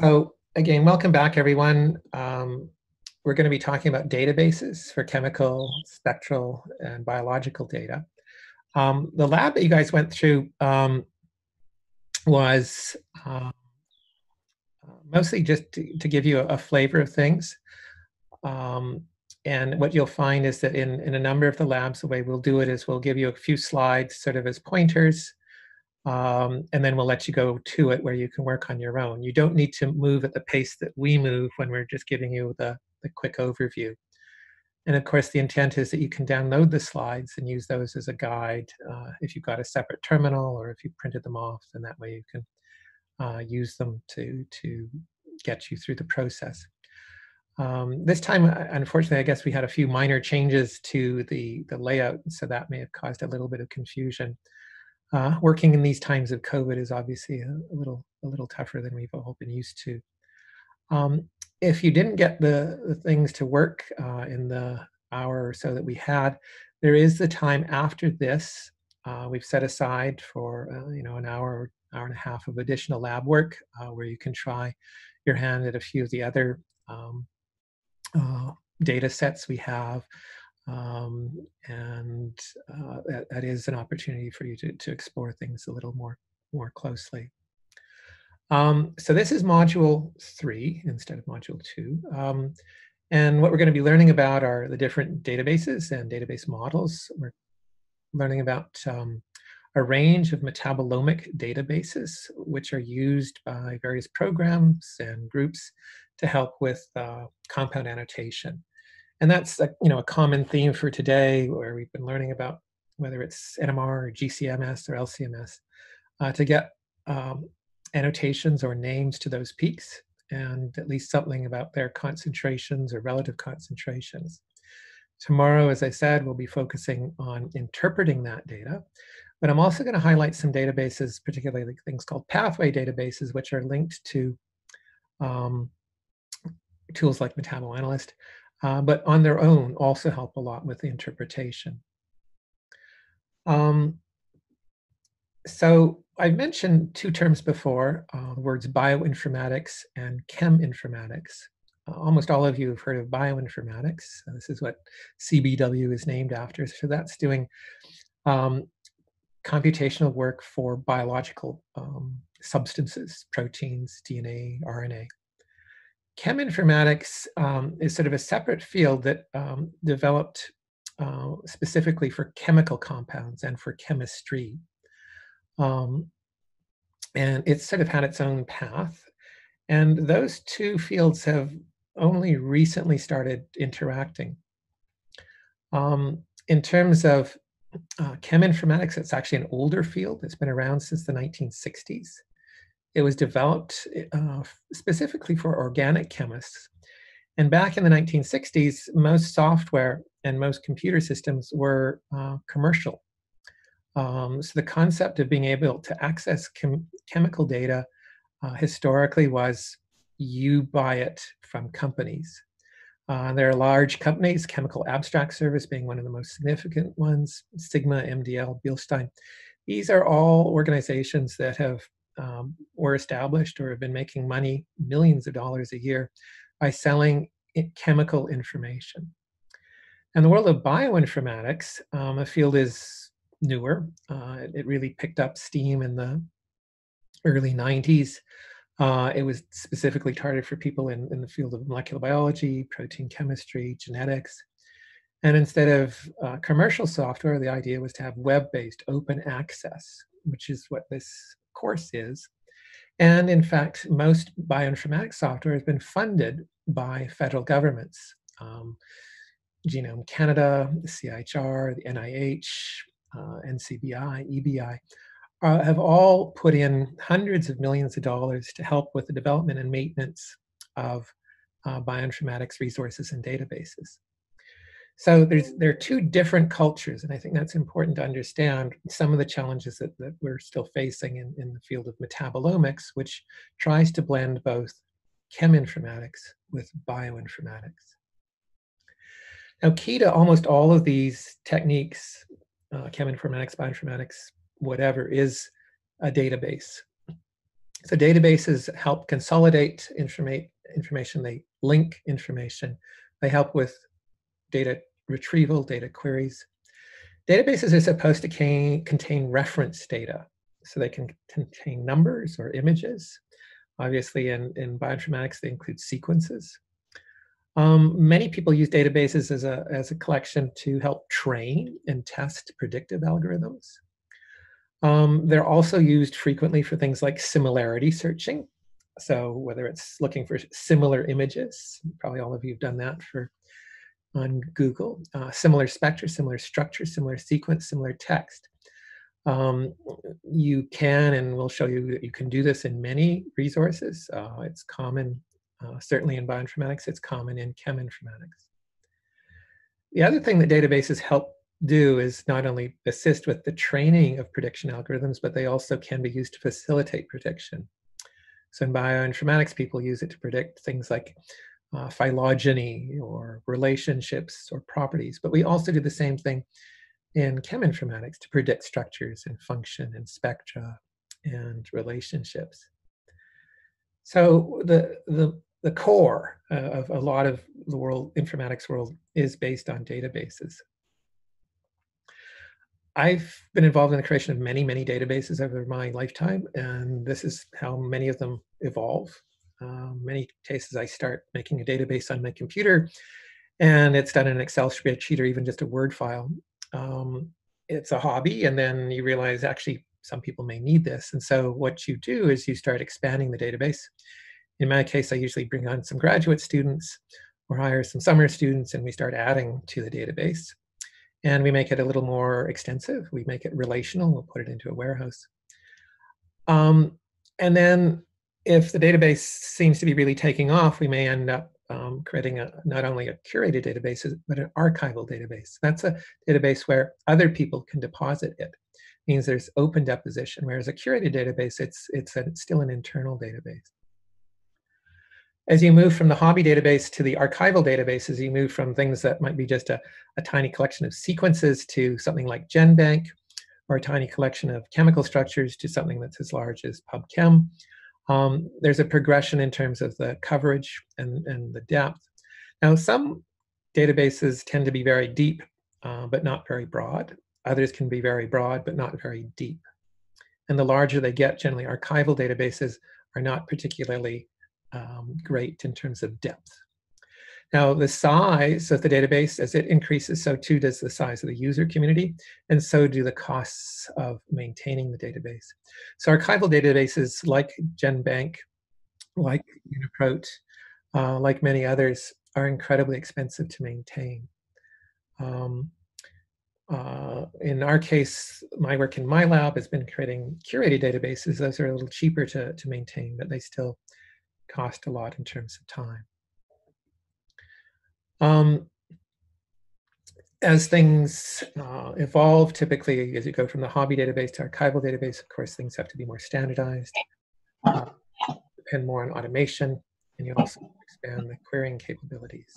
So again, welcome back everyone. Um, we're going to be talking about databases for chemical, spectral, and biological data. Um, the lab that you guys went through um, was uh, mostly just to, to, give you a, a, flavor of things. Um, and what you'll find is that in, in a number of the labs, the way we'll do it is we'll give you a few slides sort of as pointers um, and then we'll let you go to it where you can work on your own. You don't need to move at the pace that we move when we're just giving you the, the quick overview. And of course, the intent is that you can download the slides and use those as a guide uh, if you've got a separate terminal or if you printed them off, and that way you can uh, use them to, to get you through the process. Um, this time, uh, unfortunately, I guess we had a few minor changes to the, the layout, so that may have caused a little bit of confusion uh, working in these times of COVID is obviously a, a, little a little tougher than we've all been used to. Um, if you didn't get the, the things to work uh, in the hour or so that we had, there is the time after this. Uh, we've set aside for uh, you know an hour hour and a half of additional lab work uh, where you can try your hand at a few of the other um, uh, data sets we have um, and uh, that, that is an opportunity for you to, to explore things a little more, more closely. Um, so this is module three instead of module two. Um, and what we're going to be learning about are the different databases and database models. We're learning about um, a range of metabolomic databases, which are used by various programs and groups to help with uh, compound annotation and that's a, you know a common theme for today where we've been learning about whether it's NMR or GCMS or LCMS uh, to get um, annotations or names to those peaks and at least something about their concentrations or relative concentrations. Tomorrow, as I said, we'll be focusing on interpreting that data, but I'm also going to highlight some databases, particularly things called pathway databases, which are linked to um, tools like MetaboAnalyst, uh, but on their own also help a lot with the interpretation. Um, so I've mentioned two terms before, uh, the words bioinformatics and cheminformatics. Uh, almost all of you have heard of bioinformatics. this is what CBW is named after. So that's doing um, computational work for biological um, substances, proteins, DNA, RNA cheminformatics um, is sort of a separate field that um, developed uh, specifically for chemical compounds and for chemistry. Um, and it's sort of had its own path. And those two fields have only recently started interacting. Um, in terms of uh, cheminformatics, it's actually an older field. It's been around since the 1960s. It was developed uh, specifically for organic chemists. And back in the 1960s, most software and most computer systems were uh, commercial. Um, so the concept of being able to access chem chemical data uh, historically was you buy it from companies. Uh, there are large companies, Chemical Abstract Service being one of the most significant ones, Sigma, MDL, Beilstein. These are all organizations that have um, were established or have been making money, millions of dollars a year, by selling chemical information. And the world of bioinformatics, um, a field is newer. Uh, it, really picked up steam in the early 90s. Uh, it was specifically targeted for people in, in the field of molecular biology, protein chemistry, genetics. And instead of uh, commercial software, the idea was to have web-based open access, which is what this course is. And in fact, most bioinformatics software has been funded by federal governments. Um, Genome Canada, the CIHR, the NIH, uh, NCBI, EBI, uh, have all put in hundreds of millions of dollars to help with the development and maintenance of uh, bioinformatics resources and databases. So there's there are two different cultures, and I think that's important to understand some of the challenges that, that we're still facing in, in the field of metabolomics, which tries to blend both cheminformatics with bioinformatics. Now, key to almost all of these techniques, uh, cheminformatics, bioinformatics, whatever, is a database. So databases help consolidate information, they link information, they help with data retrieval, data queries. Databases are supposed to contain reference data. So they can contain numbers or images. Obviously, in, in bioinformatics, they include sequences. Um, many people use databases as a, as a collection to help train and test predictive algorithms. Um, they're also used frequently for things like similarity searching. So whether it's looking for similar images, probably all of you have done that for on Google, uh, similar spectra, similar structure, similar sequence, similar text. Um, you can, and we'll show you that you can do this in many resources. Uh, it's common, uh, certainly in bioinformatics, it's common in cheminformatics. The other thing that databases help do is not only assist with the training of prediction algorithms, but they also can be used to facilitate prediction. So in bioinformatics, people use it to predict things like uh, phylogeny or relationships or properties. But we also do the same thing in cheminformatics to predict structures and function and spectra and relationships. So the, the, the core uh, of a lot of the world informatics world is based on databases. I've been involved in the creation of many, many databases over my lifetime, and this is how many of them evolve. Uh, many cases I start making a database on my computer, and it's done in an Excel spreadsheet or even just a Word file. Um, it's a hobby, and then you realize actually some people may need this. And so what you do is you start expanding the database. In my case, I usually bring on some graduate students or hire some summer students, and we start adding to the database and we make it a little more extensive. We make it relational. We'll put it into a warehouse. Um, and then if the database seems to be really taking off, we may end up um, creating a, not only a curated database, but an archival database. That's a database where other people can deposit it. it means there's open deposition, whereas a curated database, it's, it's, a, it's still an internal database. As you move from the hobby database to the archival databases, you move from things that might be just a, a tiny collection of sequences to something like GenBank, or a tiny collection of chemical structures to something that's as large as PubChem. Um, there's a progression in terms of the coverage and, and the depth. Now, some databases tend to be very deep, uh, but not very broad. Others can be very broad, but not very deep. And the larger they get, generally archival databases are not particularly um, great in terms of depth. Now, the size of the database, as it increases, so too does the size of the user community, and so do the costs of maintaining the database. So archival databases like GenBank, like Uniprot, uh, like many others, are incredibly expensive to maintain. Um, uh, in our case, my work in my lab has been creating curated databases. Those are a little cheaper to, to maintain, but they still cost a lot in terms of time. Um, as things uh, evolve, typically as you go from the hobby database to archival database, of course, things have to be more standardized, uh, depend more on automation, and you also expand the querying capabilities.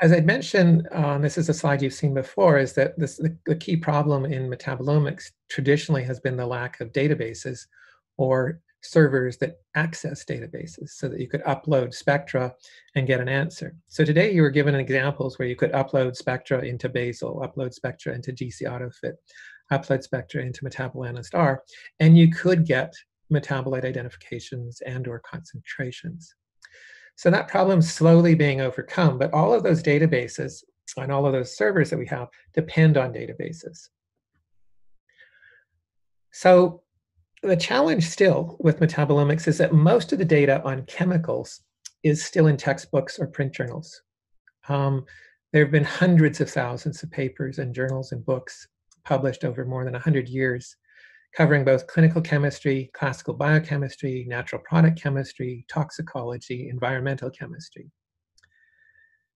As I mentioned, uh, this is a slide you've seen before, is that this, the, the key problem in metabolomics traditionally has been the lack of databases or servers that access databases so that you could upload spectra and get an answer. So today you were given examples where you could upload spectra into Bayesil, upload spectra into GC AutoFit, upload spectra into MetaboAnalyst R, and you could get metabolite identifications and or concentrations. So that problem's slowly being overcome, but all of those databases and all of those servers that we have depend on databases. So the challenge still with metabolomics is that most of the data on chemicals is still in textbooks or print journals. Um, there have been hundreds of thousands of papers and journals and books published over more than 100 years, covering both clinical chemistry, classical biochemistry, natural product chemistry, toxicology, environmental chemistry.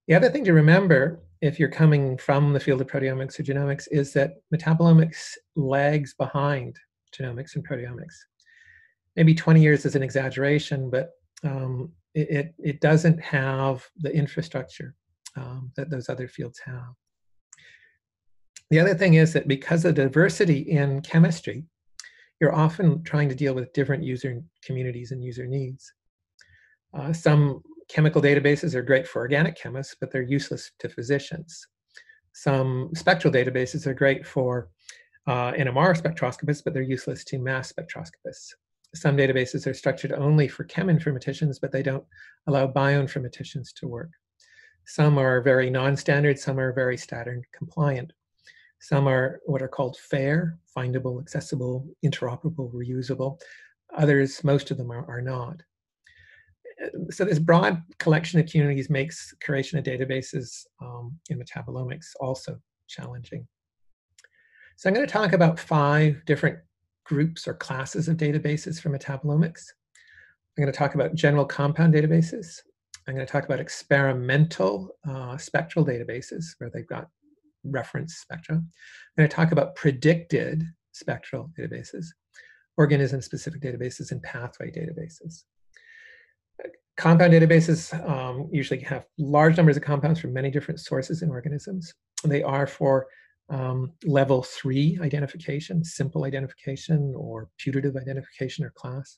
The other thing to remember, if you're coming from the field of proteomics or genomics, is that metabolomics lags behind genomics and proteomics. Maybe 20 years is an exaggeration, but um, it, it, it, doesn't have the infrastructure um, that those other fields have. The other thing is that because of diversity in chemistry, you're often trying to deal with different user communities and user needs. Uh, some chemical databases are great for organic chemists, but they're useless to physicians. Some spectral databases are great for uh, NMR spectroscopists, but they're useless to mass spectroscopists. Some databases are structured only for cheminformaticians, but they don't allow bioinformaticians to work. Some are very non-standard, some are very standard compliant. Some are what are called FAIR, findable, accessible, interoperable, reusable. Others, most of them are, are not. So this broad collection of communities makes creation of databases um, in metabolomics also challenging. So I'm going to talk about five different groups or classes of databases for metabolomics. I'm going to talk about general compound databases. I'm going to talk about experimental uh, spectral databases where they've got reference spectra. I'm going to talk about predicted spectral databases, organism-specific databases, and pathway databases. Compound databases um, usually have large numbers of compounds from many different sources in organisms. They are for um, level three identification, simple identification, or putative identification or class.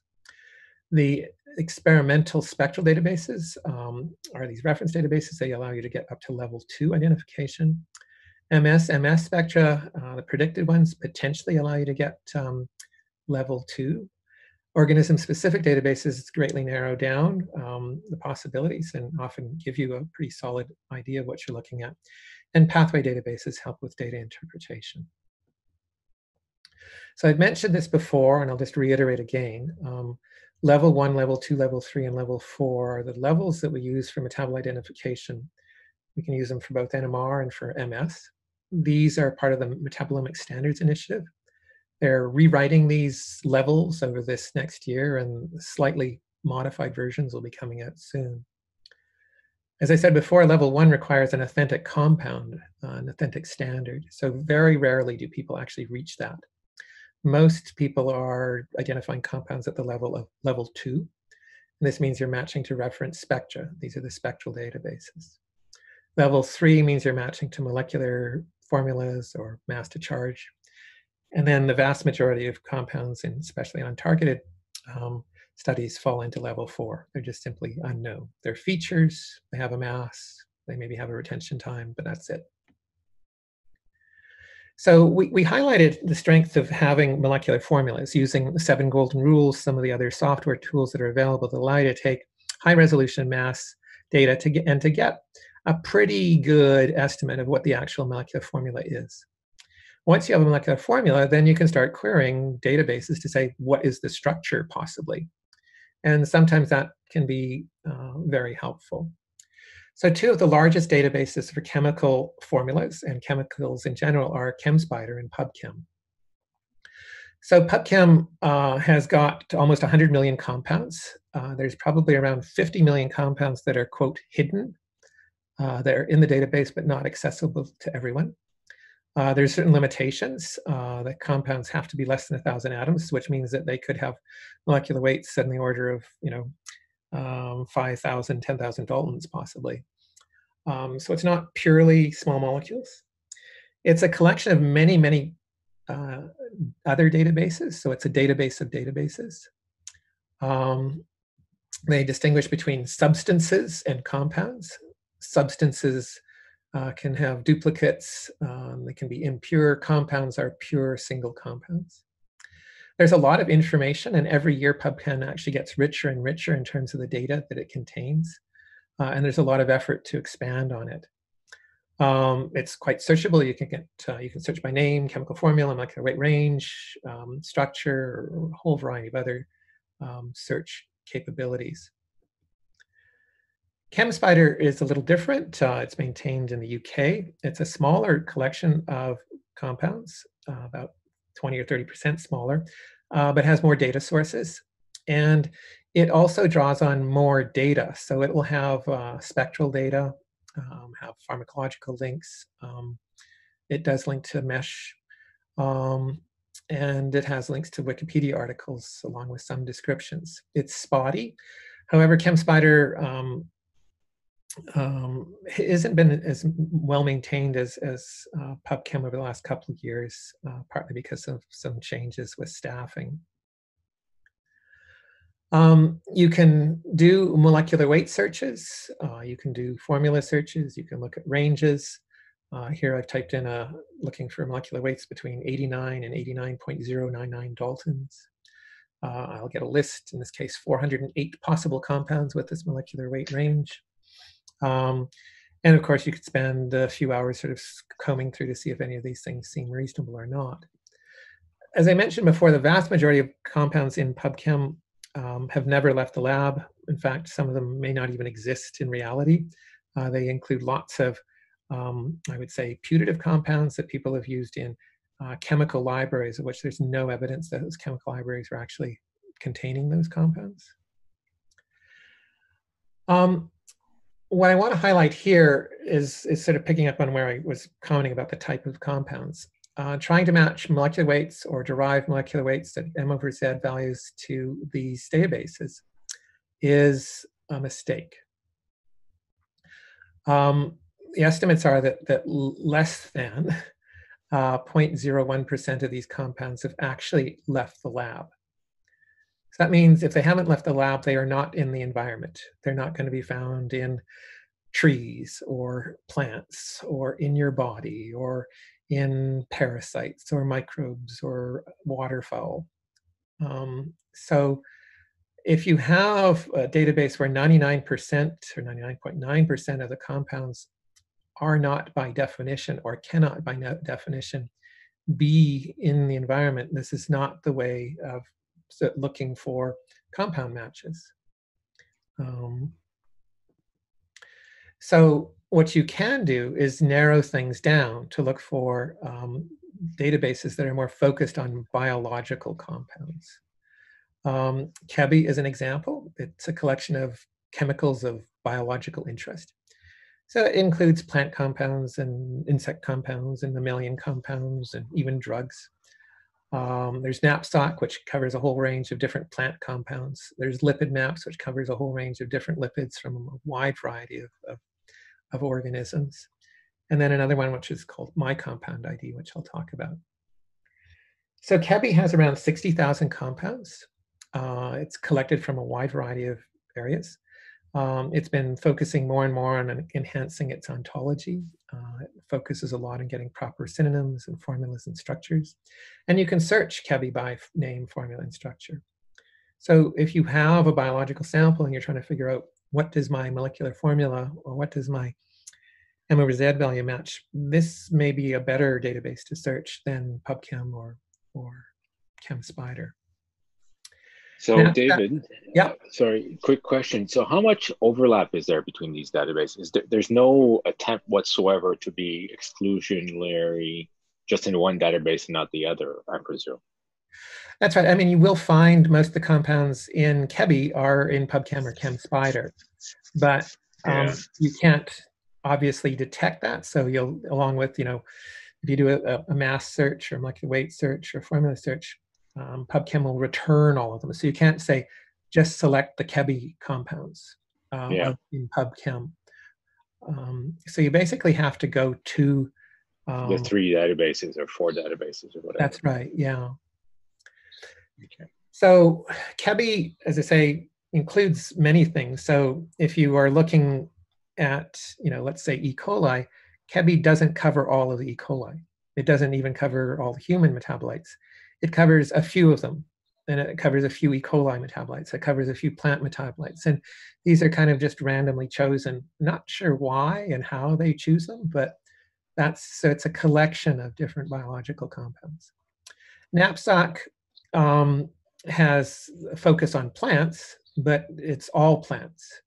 The experimental spectral databases um, are these reference databases. They allow you to get up to level two identification. MS, MS spectra, uh, the predicted ones potentially allow you to get um, level two. Organism-specific databases greatly narrow down um, the possibilities and often give you a pretty solid idea of what you're looking at. And pathway databases help with data interpretation. So I've mentioned this before, and I'll just reiterate again. Um, level one, level two, level three, and level four are the levels that we use for metabolite identification. We can use them for both NMR and for MS. These are part of the Metabolomic Standards Initiative. They're rewriting these levels over this next year, and slightly modified versions will be coming out soon. As I said before, level one requires an authentic compound, uh, an authentic standard. So very rarely do people actually reach that. Most people are identifying compounds at the level of level two. And this means you're matching to reference spectra. These are the spectral databases. Level three means you're matching to molecular formulas or mass to charge. And then the vast majority of compounds, and especially untargeted um, studies, fall into level four. They're just simply unknown. They're features, they have a mass, they maybe have a retention time, but that's it. So we, we highlighted the strength of having molecular formulas using the seven golden rules, some of the other software tools that are available that allow you to take high resolution mass data to get, and to get a pretty good estimate of what the actual molecular formula is. Once you have a molecular formula, then you can start querying databases to say, what is the structure possibly? And sometimes that can be uh, very helpful. So two of the largest databases for chemical formulas and chemicals in general are ChemSpider and PubChem. So PubChem uh, has got almost 100 million compounds. Uh, there's probably around 50 million compounds that are, quote, hidden. Uh, that are in the database but not accessible to everyone. Uh, there's certain limitations uh, that compounds have to be less than 1,000 atoms, which means that they could have molecular weights in the order of, you know, um, 5,000, 10,000 Daltons possibly. Um, so it's not purely small molecules. It's a collection of many, many uh, other databases. So it's a database of databases. Um, they distinguish between substances and compounds. Substances uh, can have duplicates. Um, they can be impure. Compounds are pure single compounds. There's a lot of information, and every year PubChem actually gets richer and richer in terms of the data that it contains uh, and there's a lot of effort to expand on it. Um, it's quite searchable. You can get uh, you can search by name, chemical formula, molecular weight range, um, structure, or a whole variety of other um, search capabilities. ChemSpider is a little different. Uh, it's maintained in the UK. It's a smaller collection of compounds, uh, about 20 or 30% smaller, uh, but has more data sources. And it also draws on more data. So it will have uh, spectral data, um, have pharmacological links. Um, it does link to MeSH, um, and it has links to Wikipedia articles along with some descriptions. It's spotty. However, ChemSpider um, um, isn't been as well maintained as, as uh, PubChem over the last couple of years, uh, partly because of some changes with staffing. Um, you can do molecular weight searches. Uh, you can do formula searches. You can look at ranges. Uh, here I've typed in a, looking for molecular weights between 89 and 89.099 Daltons. Uh, I'll get a list, in this case, 408 possible compounds with this molecular weight range. Um, and of course, you could spend a few hours sort of combing through to see if any of these things seem reasonable or not. As I mentioned before, the vast majority of compounds in PubChem um, have never left the lab. In fact, some of them may not even exist in reality. Uh, they include lots of, um, I would say, putative compounds that people have used in uh, chemical libraries, of which there's no evidence that those chemical libraries are actually containing those compounds. Um, what I want to highlight here is, is sort of picking up on where I was commenting about the type of compounds. Uh, trying to match molecular weights or derive molecular weights at M over Z values to these databases is a mistake. Um, the estimates are that, that less than 0.01% uh, of these compounds have actually left the lab. So that means if they haven't left the lab, they are not in the environment. They're not going to be found in trees or plants or in your body or in parasites or microbes or waterfowl. Um, so if you have a database where 99% or 99.9% of the compounds are not by definition or cannot by definition be in the environment, this is not the way of looking for compound matches. Um, so what you can do is narrow things down to look for um, databases that are more focused on biological compounds. Um, ChEBI is an example. It's a collection of chemicals of biological interest. So it includes plant compounds and insect compounds and mammalian compounds and even drugs. Um, there's KNApSAcK, which covers a whole range of different plant compounds. There's lipid maps, which covers a whole range of different lipids from a wide variety of, of, of organisms. And then another one, which is called My Compound ID, which I'll talk about. So ChEBI has around 60,000 compounds. Uh, it's collected from a wide variety of areas. Um, it's been focusing more and more on enhancing its ontology. Uh, it focuses a lot on getting proper synonyms and formulas and structures. And you can search ChEBI by name, formula, and structure. So if you have a biological sample and you're trying to figure out what does my molecular formula or what does my M over Z value match, this may be a better database to search than PubChem or, or ChemSpider. So. David, yeah. Sorry, quick question. So how much overlap is there between these databases? there's no attempt whatsoever to be exclusionary just in one database and not the other, I presume. That's right. I mean, you will find most of the compounds in ChEBI are in PubChem or ChemSpider, but um, yeah. you can't obviously detect that. So you'll, along with, you know, if you do a, a mass search or molecular weight search or formula search, um, PubChem will return all of them. So you can't say just select the ChEBI compounds um, yeah. in PubChem. Um, so you basically have to go to um, the three databases or four databases or whatever. That's right. Yeah. Okay. So ChEBI, as I say, includes many things. So if you are looking at, you know, let's say E. coli, ChEBI doesn't cover all of the E. coli. It doesn't even cover all the human metabolites it covers a few of them. And it covers a few E. coli metabolites. It covers a few plant metabolites. And these are kind of just randomly chosen. Not sure why and how they choose them, but that's so it's a collection of different biological compounds. KNApSAcK um, has a focus on plants, but it's all plants.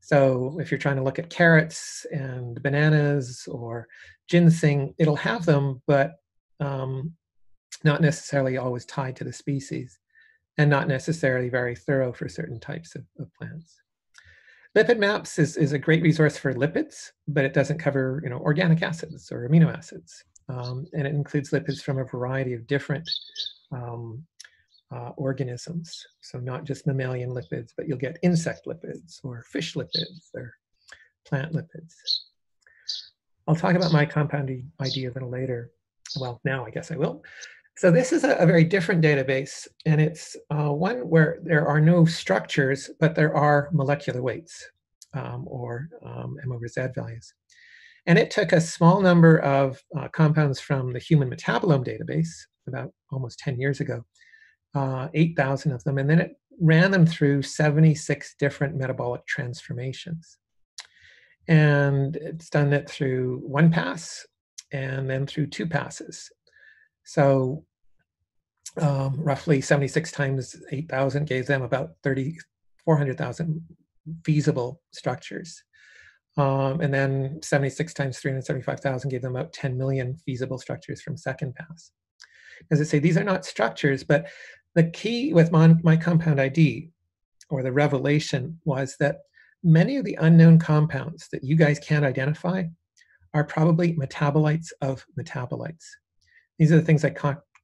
So if you're trying to look at carrots and bananas or ginseng, it'll have them, but um, not necessarily always tied to the species and not necessarily very thorough for certain types of, of plants. Lipid Maps is, is a great resource for lipids, but it doesn't cover you know, organic acids or amino acids. Um, and it includes lipids from a variety of different um, uh, organisms. So not just mammalian lipids, but you'll get insect lipids or fish lipids or plant lipids. I'll talk about my compound idea a little later. Well, now I guess I will. So this is a, a very different database, and it's uh, one where there are no structures, but there are molecular weights um, or um, M over Z values. And it took a small number of uh, compounds from the human metabolome database about almost 10 years ago, uh, 8,000 of them, and then it ran them through 76 different metabolic transformations. And it's done it through one pass and then through two passes. So um, roughly 76 times 8,000 gave them about 30, 400,000 feasible structures. Um, and then 76 times 375,000 gave them about 10 million feasible structures from second pass. As I say, these are not structures, but the key with my, my compound ID, or the revelation, was that many of the unknown compounds that you guys can't identify are probably metabolites of metabolites. These are the things like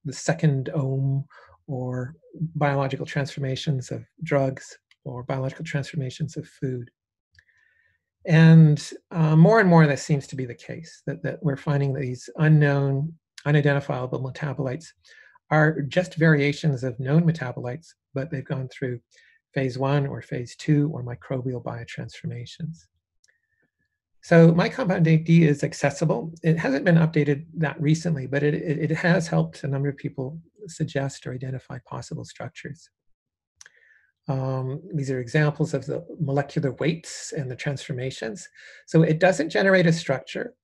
the second ohm or biological transformations of drugs or biological transformations of food. And uh, more and more, this seems to be the case that, that we're finding these unknown, unidentifiable metabolites are just variations of known metabolites, but they've gone through phase one or phase two or microbial biotransformations. So my compound ID is accessible. It hasn't been updated that recently, but it, it, it has helped a number of people suggest or identify possible structures. Um, these are examples of the molecular weights and the transformations. So it doesn't generate a structure,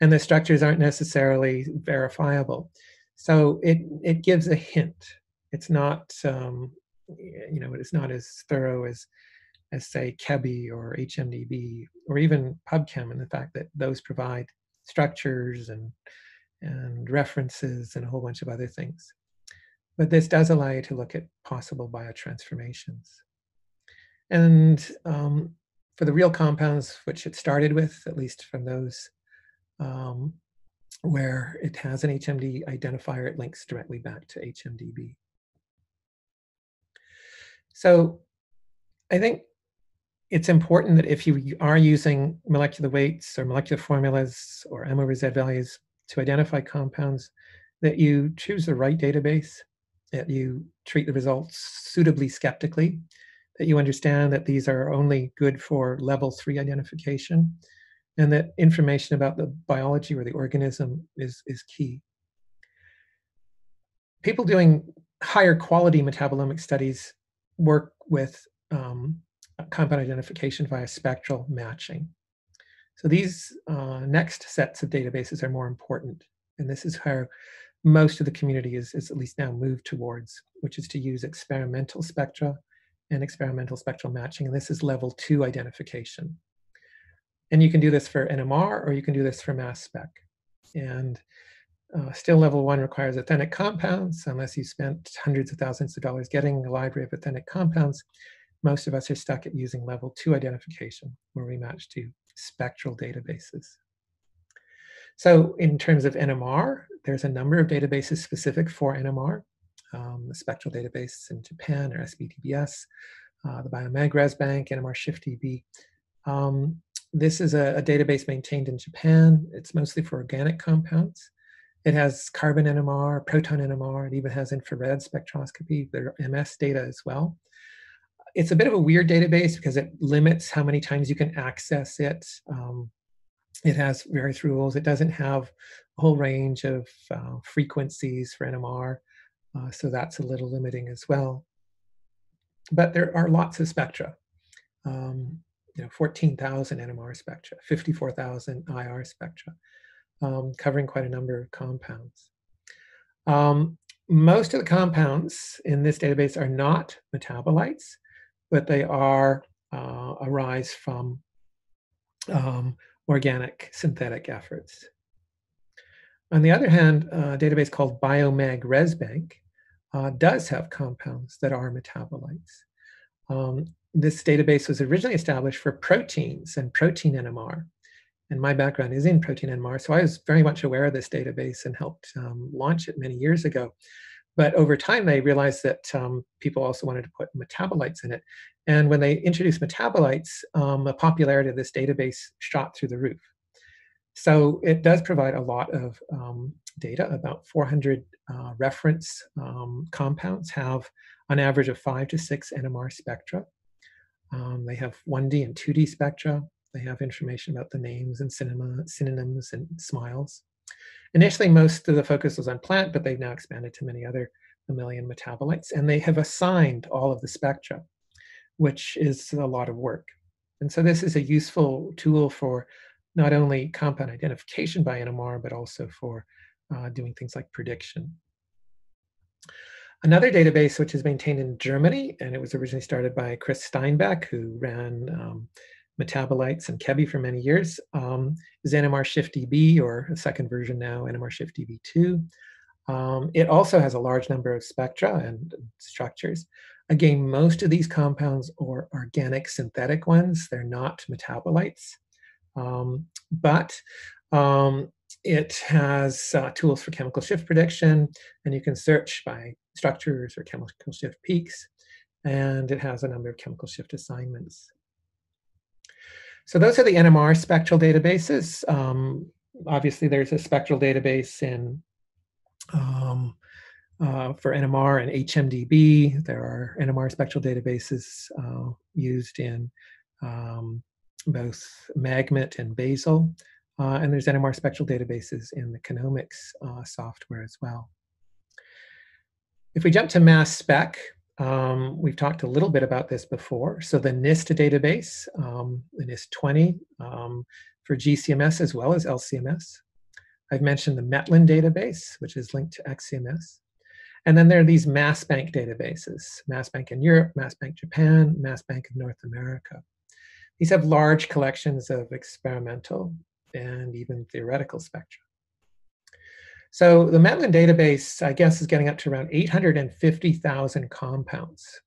and the structures aren't necessarily verifiable. So it, it gives a hint. It's not, um, you know, it's not as thorough as as say ChEBI or HMDB or even PubChem and the fact that those provide structures and, and references and a whole bunch of other things. But this does allow you to look at possible biotransformations. And um, for the real compounds, which it started with, at least from those um, where it has an HMD identifier, it links directly back to HMDB. So I think it's important that if you are using molecular weights or molecular formulas or M over Z values to identify compounds, that you choose the right database, that you treat the results suitably skeptically, that you understand that these are only good for level three identification, and that information about the biology or the organism is, is key. People doing higher quality metabolomic studies work with um, compound identification via spectral matching. So these uh, next sets of databases are more important. And this is how most of the community is, is at least now moved towards, which is to use experimental spectra and experimental spectral matching. And this is level two identification. And you can do this for NMR or you can do this for mass spec. And uh, still level one requires authentic compounds unless you spent hundreds of thousands of dollars getting a library of authentic compounds most of us are stuck at using level two identification, where we match to spectral databases. So in terms of NMR, there's a number of databases specific for NMR. Um, the spectral database in Japan or SDBS, uh, the BioMag-ResBank, NMR ShiftDB. Um, this is a, a, database maintained in Japan. It's mostly for organic compounds. It has carbon NMR, proton NMR, it even has infrared spectroscopy, there are MS data as well it's a bit of a weird database because it limits how many times you can access it. Um, it has various rules. It doesn't have a whole range of uh, frequencies for NMR, uh, so that's a little limiting as well. But there are lots of spectra. Um, you know, 14,000 NMR spectra, 54,000 IR spectra, um, covering quite a number of compounds. Um, most of the compounds in this database are not metabolites but they are uh, arise from um, organic synthetic efforts. On the other hand, a database called BioMag-ResBank uh, does have compounds that are metabolites. Um, this database was originally established for proteins and protein NMR. And my background is in protein NMR, so I was very much aware of this database and helped um, launch it many years ago. But over time, they realized that um, people also wanted to put metabolites in it. And when they introduced metabolites, um, the popularity of this database shot through the roof. So it does provide a lot of um, data. About 400 uh, reference um, compounds have an average of five to six NMR spectra. Um, they have 1D and 2D spectra. They have information about the names and cinema, synonyms and smiles. Initially, most of the focus was on plant, but they've now expanded to many other mammalian metabolites, and they have assigned all of the spectra, which is a lot of work. And so this is a useful tool for not only compound identification by NMR, but also for uh, doing things like prediction. Another database which is maintained in Germany, and it was originally started by Chris Steinbeck, who ran um, metabolites and ChEBI for many years, um, is NMR ShiftDB, or a second version now, NMR ShiftDB2. Um, it also has a large number of spectra and structures. Again, most of these compounds are organic synthetic ones. They're not metabolites. Um, but um, it has uh, tools for chemical shift prediction, and you can search by structures or chemical shift peaks, and it has a number of chemical shift assignments. So those are the NMR spectral databases. Um, obviously, there's a spectral database in um, uh, for NMR and HMDB. There are NMR spectral databases uh, used in um, both Magmet and Bayesil. Uh, and there's NMR spectral databases in the Chenomx uh, software as well. If we jump to mass spec, um, we've talked a little bit about this before. So the NIST database, um, the NIST 20 um, for GCMS as well as LCMS. I've mentioned the METLIN database, which is linked to XCMS. And then there are these mass bank databases, Mass Bank in Europe, Mass Bank Japan, Mass Bank of North America. These have large collections of experimental and even theoretical spectra. So the METLIN database, I guess, is getting up to around 850,000 compounds,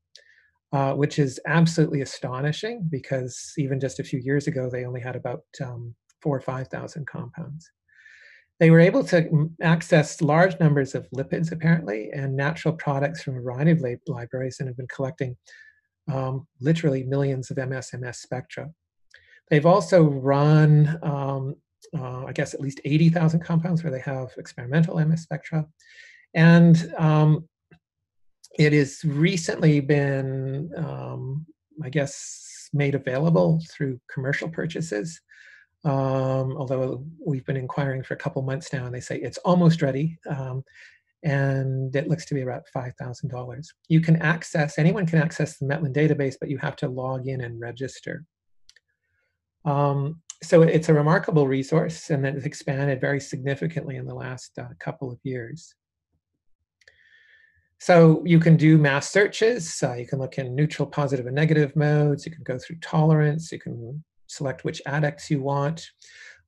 uh, which is absolutely astonishing because even just a few years ago, they only had about um, four or 5,000 compounds. They were able to access large numbers of lipids, apparently, and natural products from a variety of libraries and have been collecting um, literally millions of MSMS spectra. They've also run, um, uh, I guess, at least 80,000 compounds where they have experimental MS spectra. And um, it has recently been, um, I guess, made available through commercial purchases. Um, although we've been inquiring for a couple months now and they say it's almost ready. Um, and it looks to be about $5,000. You can access, anyone can access the METLIN database, but you have to log in and register. Um, so it's a remarkable resource and it's expanded very significantly in the last uh, couple of years. So you can do mass searches. Uh, you can look in neutral, positive, and negative modes. You can go through tolerance. You can select which adducts you want.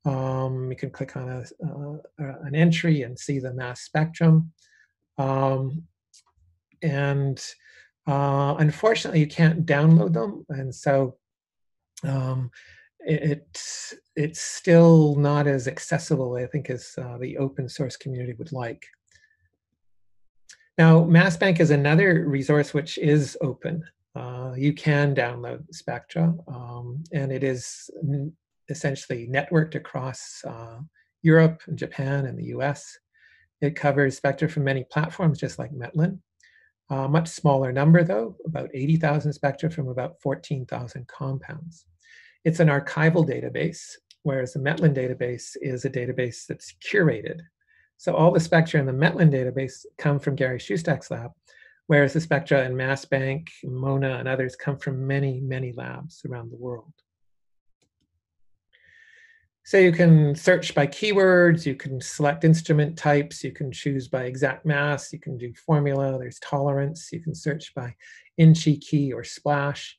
Um, you can click on a, uh, an entry and see the mass spectrum. Um, and uh, unfortunately, you can't download them. And so um, it, it's still not as accessible, I think, as uh, the open source community would like. Now, MassBank is another resource which is open. Uh, you can download Spectra, um, and it is essentially networked across uh, Europe and Japan and the US. It covers Spectra from many platforms, just like Metlin. A much smaller number, though, about 80,000 Spectra from about 14,000 compounds. It's an archival database, whereas the METLIN database is a database that's curated. So all the Spectra in the METLIN database come from Gary Siuzdak's lab, whereas the Spectra in MassBank, MONA, and others come from many, many labs around the world. So you can search by keywords, you can select instrument types, you can choose by exact mass, you can do formula, there's tolerance, you can search by InChI key or splash,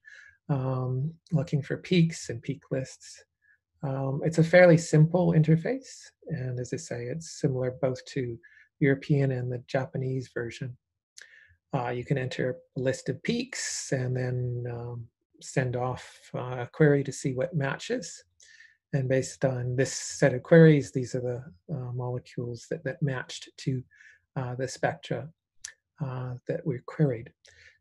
um, looking for peaks and peak lists. Um, it's a fairly simple interface, and as I say, it's similar both to European and the Japanese version. Uh, you can enter a list of peaks and then um, send off uh, a query to see what matches. And based on this set of queries, these are the uh, molecules that, that matched to uh, the spectra uh, that we queried.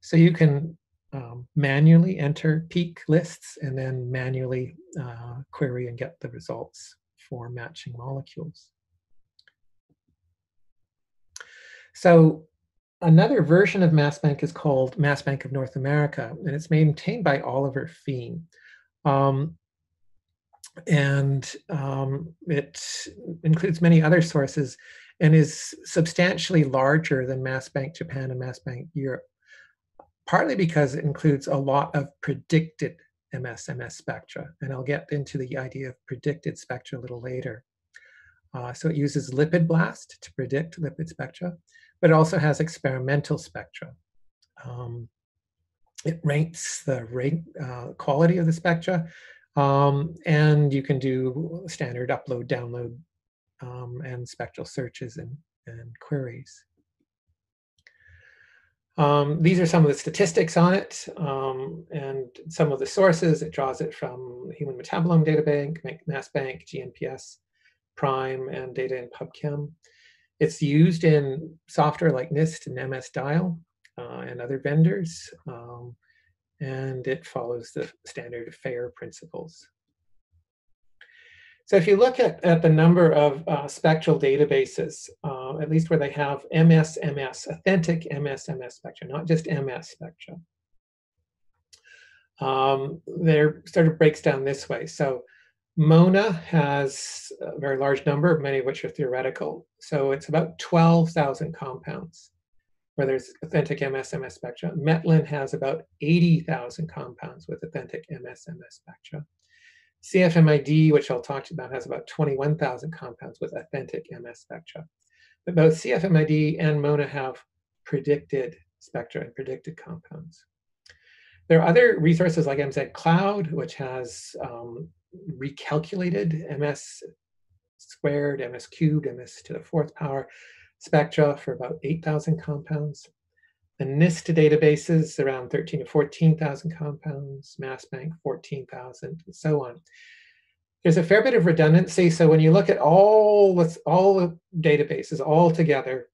So you can um, manually enter peak lists and then manually uh, query and get the results for matching molecules. So another version of MassBank is called MassBank of North America, and it's maintained by Oliver Fiehn. Um, and um, it includes many other sources and is substantially larger than MassBank Japan and MassBank Europe, partly because it includes a lot of predicted MS-MS spectra, and I'll get into the idea of predicted spectra a little later. Uh, so it uses LipidBlast to predict lipid spectra, but it also has experimental spectra. Um, it ranks the rate, uh, quality of the spectra, um, and you can do standard upload, download, um, and spectral searches and, and queries. Um, these are some of the statistics on it um, and some of the sources. It draws it from Human Metabolome Data Bank, MassBank, GNPS, Prime, and data in PubChem. It's used in software like NIST and MS Dial uh, and other vendors, um, and it follows the standard FAIR principles. So if you look at, at the number of uh, spectral databases, uh, at least where they have MS-MS, authentic MS-MS spectra, not just MS spectra, um, there sort of breaks down this way. So MONA has a very large number, many of which are theoretical. So it's about 12,000 compounds where there's authentic MS-MS spectra. Metlin has about 80,000 compounds with authentic MS-MS spectra. CFMID, which I'll talk about, has about 21,000 compounds with authentic MS spectra. But both CFMID and MONA have predicted spectra and predicted compounds. There are other resources like mzCloud, which has um, recalculated MS squared, MS cubed, MS to the fourth power spectra for about 8,000 compounds. The NIST databases around 13 to 14,000 compounds, MassBank 14,000, and so on. There's a fair bit of redundancy. So when you look at all the, all the databases all together,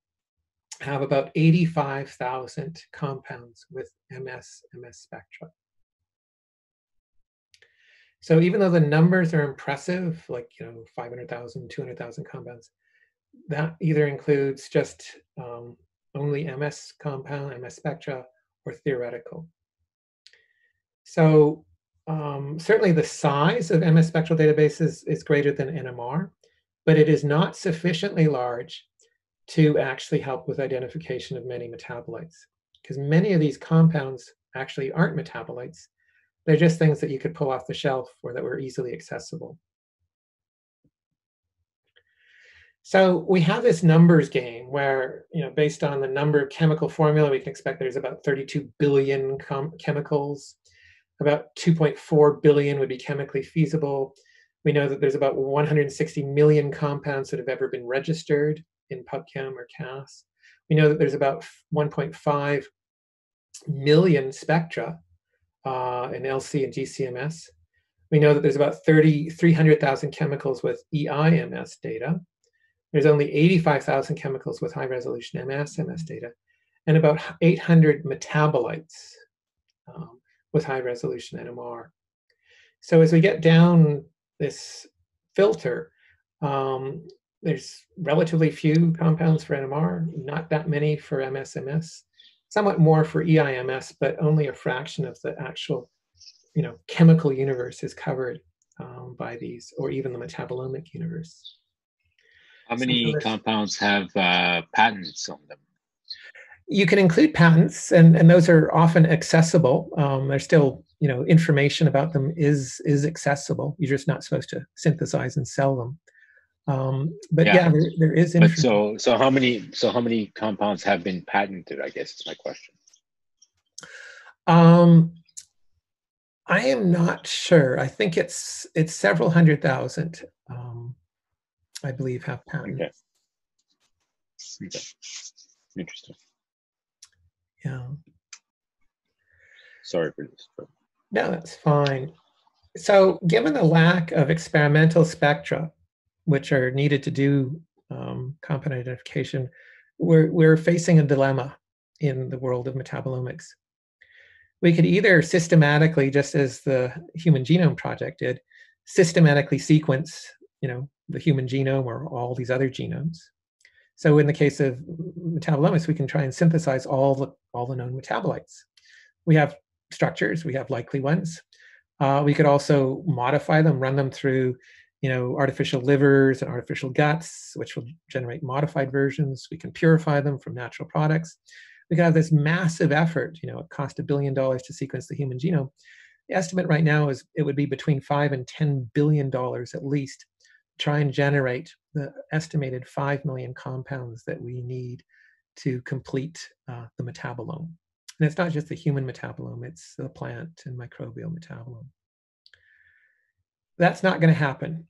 have about 85,000 compounds with MS, MS spectra. So even though the numbers are impressive, like you know 500,000, 200,000 compounds, that either includes just um, only MS compound, MS spectra, or theoretical. So um, certainly the size of MS spectral databases is greater than NMR, but it is not sufficiently large to actually help with identification of many metabolites because many of these compounds actually aren't metabolites. They're just things that you could pull off the shelf or that were easily accessible. So we have this numbers game where, you know, based on the number of chemical formula, we can expect there's about 32 billion chemicals. About 2.4 billion would be chemically feasible. We know that there's about 160 million compounds that have ever been registered in PubChem or CAS. We know that there's about 1.5 million spectra uh, in LC and GCMS. We know that there's about 30, 300,000 chemicals with EIMS data. There's only 85,000 chemicals with high resolution MS, MS data, and about 800 metabolites um, with high resolution NMR. So as we get down this filter, um, there's relatively few compounds for NMR, not that many for MS-MS somewhat more for EIMS, but only a fraction of the actual, you know, chemical universe is covered um, by these, or even the metabolomic universe. How many so compounds have uh, patents on them? You can include patents, and, and those are often accessible. Um, there's still, you know, information about them is is accessible. You're just not supposed to synthesize and sell them. Um, but yeah, yeah there, there is. But so, so how many? So how many compounds have been patented? I guess is my question. Um, I am not sure. I think it's it's several hundred thousand. Um, I believe have patents. Okay. okay. Interesting. Yeah. Sorry for this. But... No, that's fine. So, given the lack of experimental spectra, which are needed to do um, compound identification, we're, we're facing a dilemma in the world of metabolomics. we could either systematically, just as the Human Genome Project did, systematically sequence, you know, the human genome or all these other genomes. So in the case of metabolomics, we can try and synthesize all the all the known metabolites. We have structures, we have likely ones. Uh, we could also modify them, run them through, you know, artificial livers and artificial guts, which will generate modified versions. We can purify them from natural products we could have this massive effort, you know, it cost a billion dollars to sequence the human genome. The estimate right now is it would be between five and ten billion dollars at least try and generate the estimated five million compounds that we need to complete uh, the metabolome. And it's not just the human metabolome, it's the plant and microbial metabolome. That's not going to happen.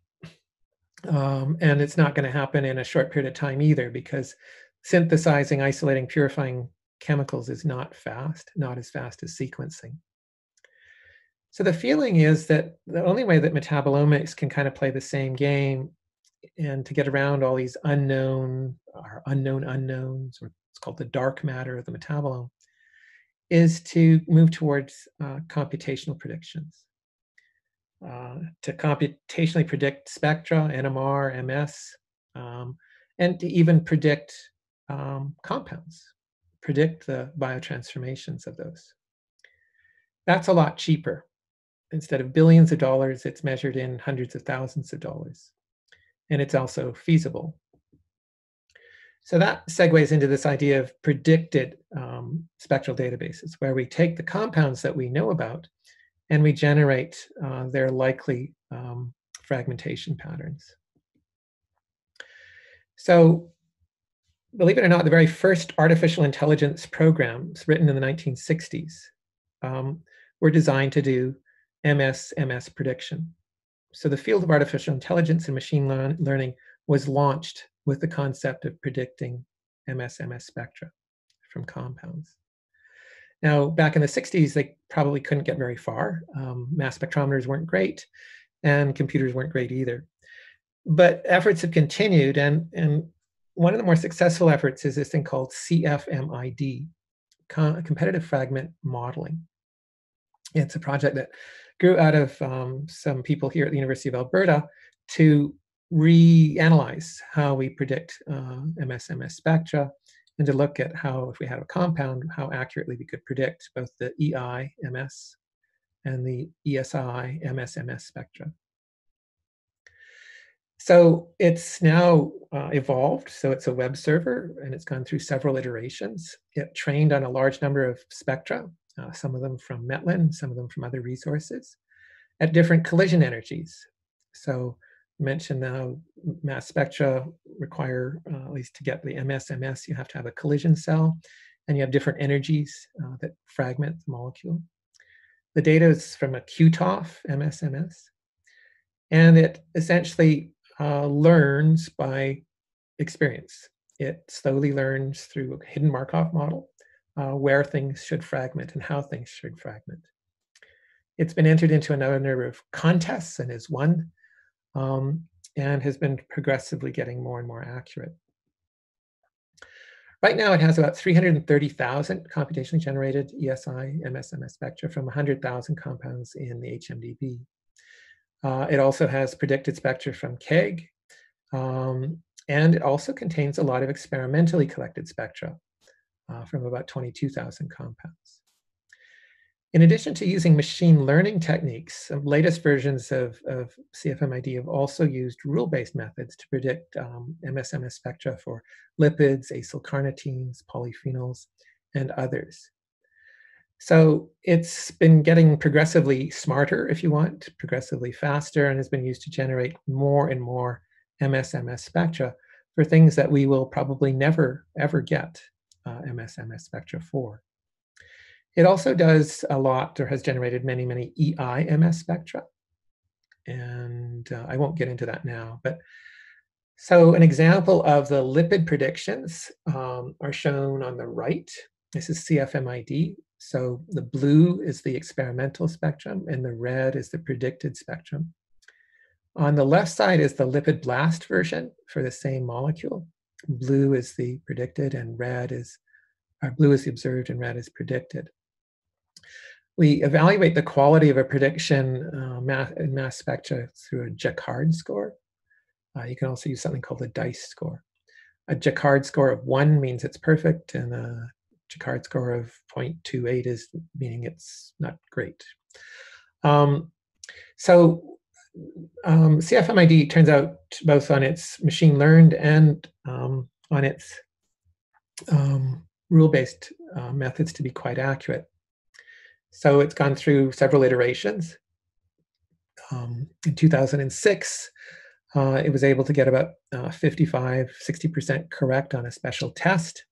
Um, and it's not going to happen in a short period of time either because synthesizing, isolating, purifying chemicals is not fast, not as fast as sequencing. So the feeling is that the only way that metabolomics can kind of play the same game and to get around all these unknown or unknown unknowns, or it's called the dark matter of the metabolome, is to move towards uh, computational predictions. Uh, to computationally predict spectra, NMR, MS, um, and to even predict um, compounds, predict the biotransformations of those. That's a lot cheaper. Instead of billions of dollars, it's measured in hundreds of thousands of dollars. And it's also feasible. So that segues into this idea of predicted um, spectral databases, where we take the compounds that we know about and we generate uh, their likely um, fragmentation patterns. So believe it or not, the very first artificial intelligence programs written in the 1960s um, were designed to do MS-MS prediction. So the field of artificial intelligence and machine learning was launched with the concept of predicting MS-MS spectra from compounds. Now, back in the 60s, they probably couldn't get very far. Um, mass spectrometers weren't great, and computers weren't great either. But efforts have continued, and, and one of the more successful efforts is this thing called CFMID, Competitive Fragment Modeling. It's a project that grew out of um, some people here at the University of Alberta to reanalyze how we predict uh, MS-MS spectra and to look at how, if we had a compound, how accurately we could predict both the EI MS and the ESI MS MS spectra. So it's now uh, evolved. So it's a web server and it's gone through several iterations. It trained on a large number of spectra, uh, some of them from Metlin, some of them from other resources, at different collision energies. So mentioned now mass spectra require, uh, at least to get the MS-MS, you have to have a collision cell and you have different energies uh, that fragment the molecule. The data is from a QTOF MS-MS. And it essentially uh, learns by experience. It slowly learns through a hidden Markov model uh, where things should fragment and how things should fragment. It's been entered into a number of contests and is won, um, and has been progressively getting more and more accurate. Right now, it has about 330,000 computationally generated ESI MS-MS spectra from 100,000 compounds in the HMDB. Uh, it also has predicted spectra from KEGG, um, and it also contains a lot of experimentally collected spectra uh, from about 22,000 compounds. In addition to using machine learning techniques, latest versions of, of CFMID have also used rule-based methods to predict um, MS-MS spectra for lipids, acyl carnitines, polyphenols, and others. So it's been getting progressively smarter, if you want, progressively faster, and has been used to generate more and more MS-MS spectra for things that we will probably never, ever get uh, MS-MS spectra for. It also does a lot, or has generated many, many EI-MS spectra. And uh, I won't get into that now, but so an example of the lipid predictions um, are shown on the right. This is CFMID, so the blue is the experimental spectrum and the red is the predicted spectrum. On the left side is the LipidBlast version for the same molecule. Blue is the predicted and red is, or blue is the observed and red is predicted. we evaluate the quality of a prediction uh, mass, in mass spectra through a Jaccard score. Uh, you can also use something called a DICE score. A Jaccard score of one means it's perfect, and a Jaccard score of 0.28 is meaning it's not great. Um, so um, CFMID turns out both on its machine learned and um, on its um, rule-based uh, methods to be quite accurate. So it's gone through several iterations. Um, in 2006, uh, it was able to get about uh, 55, 60% correct on a special test.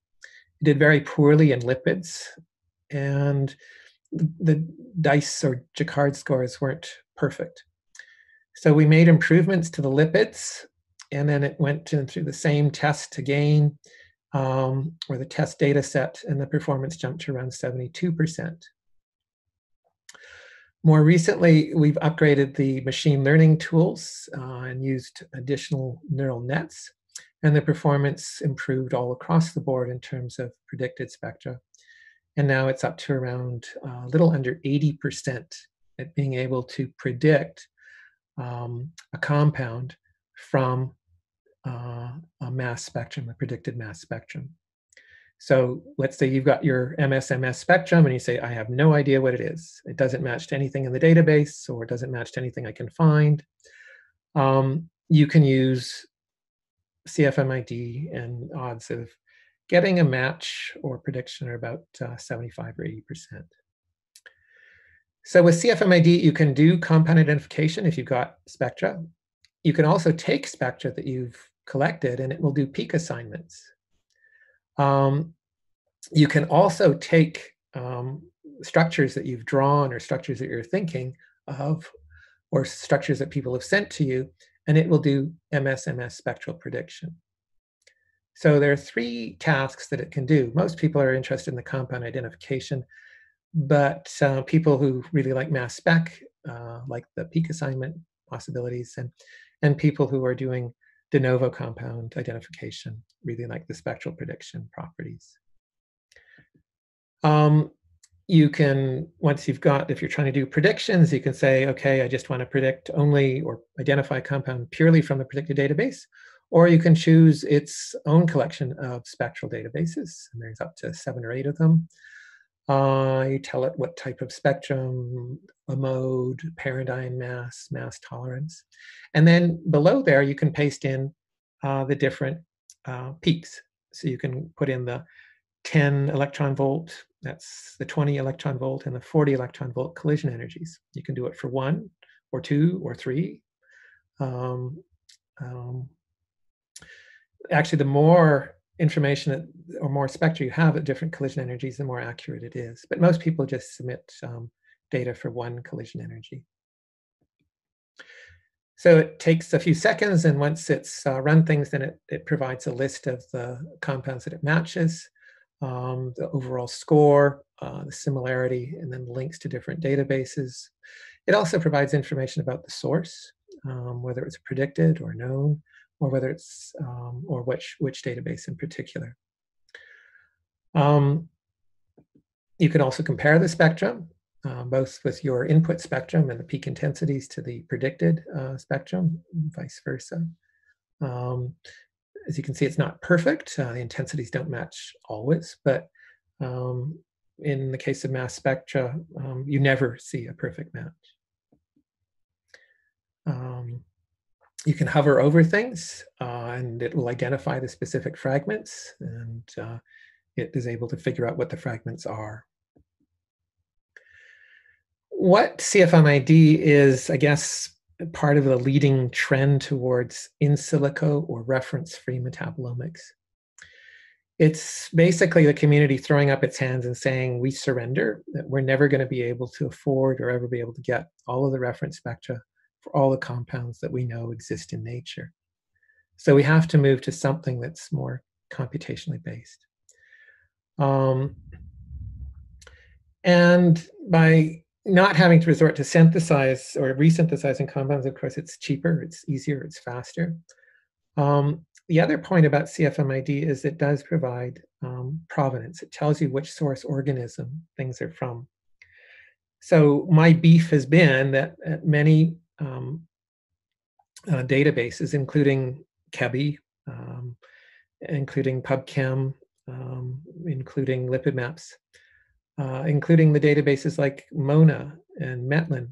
It did very poorly in lipids, and the DICE or Jaccard scores weren't perfect. So we made improvements to the lipids, and then it went to, through the same test again, um, or the test data set, and the performance jumped to around 72%. More recently, we've upgraded the machine learning tools uh, and used additional neural nets, and the performance improved all across the board in terms of predicted spectra. And now it's up to around uh, a little under 80% at being able to predict um, a compound from uh, a mass spectrum, a predicted mass spectrum. So let's say you've got your MSMS spectrum and you say, I have no idea what it is. It doesn't match to anything in the database or it doesn't match to anything I can find. Um, you can use CFMID and odds of getting a match or prediction are about uh, 75 or 80%. So with CFMID, you can do compound identification if you've got spectra. You can also take spectra that you've collected and it will do peak assignments. Um, you can also take um, structures that you've drawn or structures that you're thinking of or structures that people have sent to you, and it will do MSMS spectral prediction. So there are three tasks that it can do. Most people are interested in the compound identification, but uh, people who really like mass spec, uh, like the peak assignment possibilities, and, and people who are doing de novo compound identification, really like the spectral prediction properties. Um, you can, once you've got, if you're trying to do predictions, you can say, okay, I just want to predict only or identify a compound purely from the predicted database, or you can choose its own collection of spectral databases, and there's up to seven or eight of them. Uh, you tell it what type of spectrum, a mode, paradigm mass, mass tolerance. And then below there, you can paste in uh, the different uh, peaks. So you can put in the 10 electron volt, that's the 20 electron volt, and the 40 electron volt collision energies. You can do it for one, or two, or three. Um, um, actually, the more information or more spectra you have at different collision energies, the more accurate it is. But most people just submit um, data for one collision energy. So it takes a few seconds, and once it's uh, run things, then it, it provides a list of the compounds that it matches, um, the overall score, uh, the similarity, and then links to different databases. It also provides information about the source, um, whether it's predicted or known, or whether it's, um, or which, which database in particular. Um, you can also compare the spectrum, uh, both with your input spectrum and the peak intensities to the predicted uh, spectrum, vice versa. Um, as you can see, it's not perfect. Uh, the intensities don't match always, but um, in the case of mass spectra, um, you never see a perfect match. Um, you can hover over things uh, and it will identify the specific fragments and uh, it is able to figure out what the fragments are. What CFMID is, I guess, part of the leading trend towards in silico or reference-free metabolomics. It's basically the community throwing up its hands and saying, we surrender, that we're never going to be able to afford or ever be able to get all of the reference spectra for all the compounds that we know exist in nature. So we have to move to something that's more computationally based. Um, and by not having to resort to synthesize or resynthesizing compounds, of course, it's cheaper, it's easier, it's faster. Um, the other point about CFMID is it does provide um, provenance. It tells you which source organism things are from. so my beef has been that at many um, uh, databases, including CHEBI, um, including PubChem, um, including lipid maps, uh, including the databases like MONA and Metlin,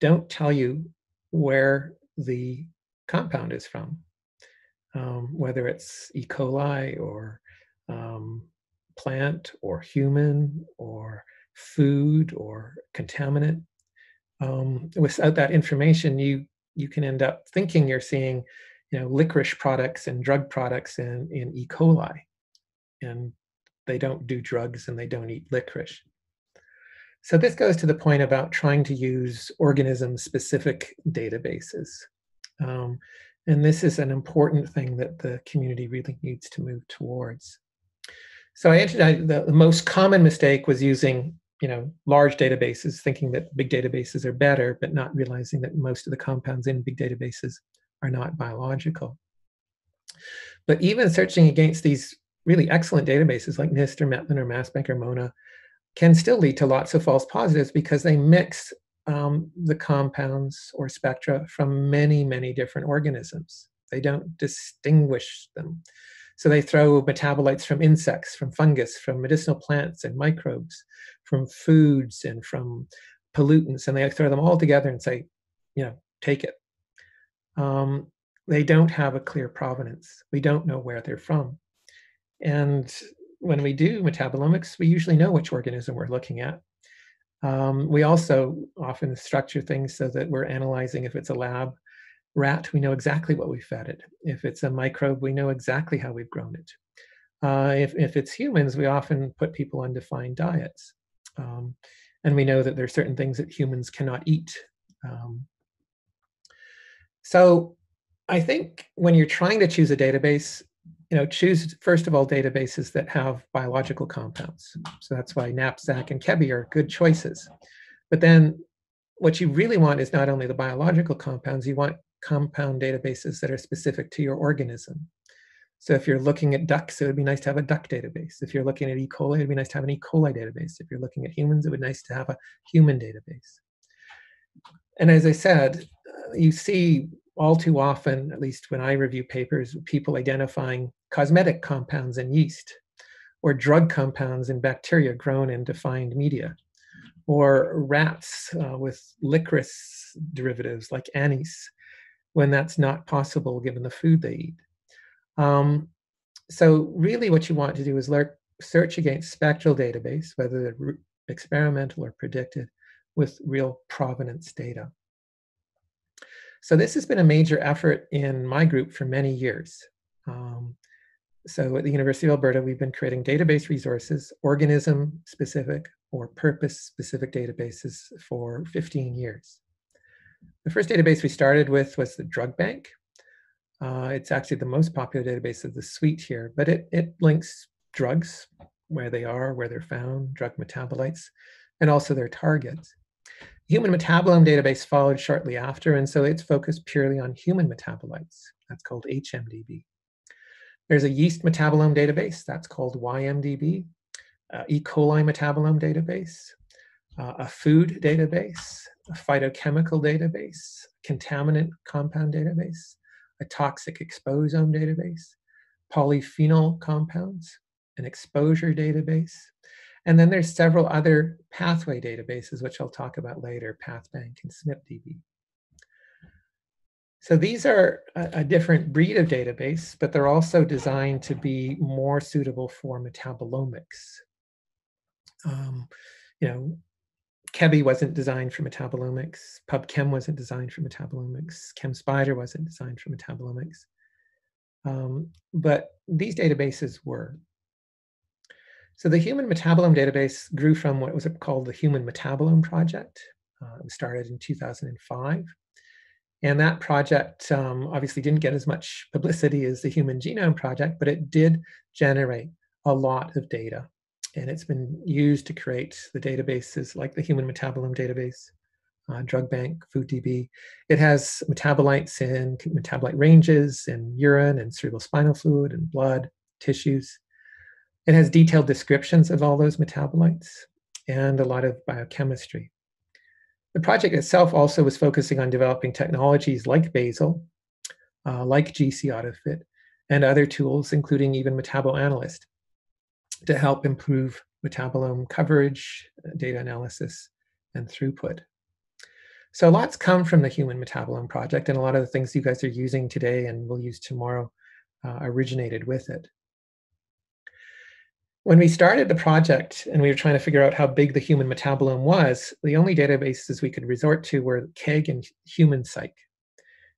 don't tell you where the compound is from, um, whether it's E. coli or um, plant or human or food or contaminant. Um, without that information, you you can end up thinking you're seeing, you know, licorice products and drug products in, in E. coli, and they don't do drugs and they don't eat licorice. So this goes to the point about trying to use organism-specific databases. Um, and this is an important thing that the community really needs to move towards. So I entered, the, the most common mistake was using you know large databases thinking that big databases are better but not realizing that most of the compounds in big databases are not biological but even searching against these really excellent databases like NIST or Metlin or MassBank or MONA can still lead to lots of false positives because they mix um, the compounds or spectra from many, many different organisms. They don't distinguish them. So they throw metabolites from insects, from fungus, from medicinal plants and microbes, from foods and from pollutants, and they throw them all together and say, you know, take it. Um, they don't have a clear provenance. We don't know where they're from. And when we do metabolomics, we usually know which organism we're looking at. Um, we also often structure things so that we're analyzing if it's a lab rat, we know exactly what we fed it. If it's a microbe, we know exactly how we've grown it. Uh, if, if it's humans, we often put people on defined diets. Um, and we know that there are certain things that humans cannot eat. Um, so I think when you're trying to choose a database, you know, choose first of all databases that have biological compounds. So that's why KNApSAcK and CHEBI are good choices. But then what you really want is not only the biological compounds, you want compound databases that are specific to your organism. So if you're looking at ducks, it would be nice to have a duck database. If you're looking at E. coli, it'd be nice to have an E. coli database. If you're looking at humans, it would be nice to have a human database. And as I said, uh, you see all too often, at least when I review papers, people identifying cosmetic compounds in yeast or drug compounds in bacteria grown in defined media or rats uh, with licorice derivatives like anise when that's not possible given the food they eat. Um, so really what you want to do is search against spectral database, whether they're experimental or predicted, with real provenance data. So this has been a major effort in my group for many years. Um, so at the University of Alberta, we've been creating database resources, organism-specific or purpose-specific databases for 15 years. The first database we started with was the drug bank. Uh, it's actually the most popular database of the suite here, but it, it links drugs, where they are, where they're found, drug metabolites, and also their targets. Human metabolome database followed shortly after, and so it's focused purely on human metabolites. That's called HMDB. There's a yeast metabolome database, that's called YMDB. Uh, e. coli metabolome database, uh, a food database, a phytochemical database, contaminant compound database, a toxic exposome database, polyphenol compounds, an exposure database, and then there's several other pathway databases, which I'll talk about later, PathBank and SMPDB. So these are a, a, different breed of database, but they're also designed to be more suitable for metabolomics. Um, you know, CHEBI wasn't designed for metabolomics. PubChem wasn't designed for metabolomics. ChemSpider wasn't designed for metabolomics. Um, but these databases were. So the Human Metabolome Database grew from what was called the Human Metabolome Project. Uh, it was started in 2005. And that project um, obviously didn't get as much publicity as the Human Genome Project, but it did generate a lot of data and it's been used to create the databases like the Human Metabolome Database, uh, Drug Bank, FooDB. It has metabolites and metabolite ranges in urine and cerebral spinal fluid and blood, tissues. It has detailed descriptions of all those metabolites and a lot of biochemistry. The project itself also was focusing on developing technologies like Bayesil, uh, like GC AutoFit, and other tools, including even MetaboAnalyst, to help improve metabolome coverage, uh, data analysis, and throughput. So lots come from the Human Metabolome Project, and a lot of the things you guys are using today and will use tomorrow uh, originated with it. When we started the project and we were trying to figure out how big the human metabolome was, the only databases we could resort to were KEGG and HumanCyc.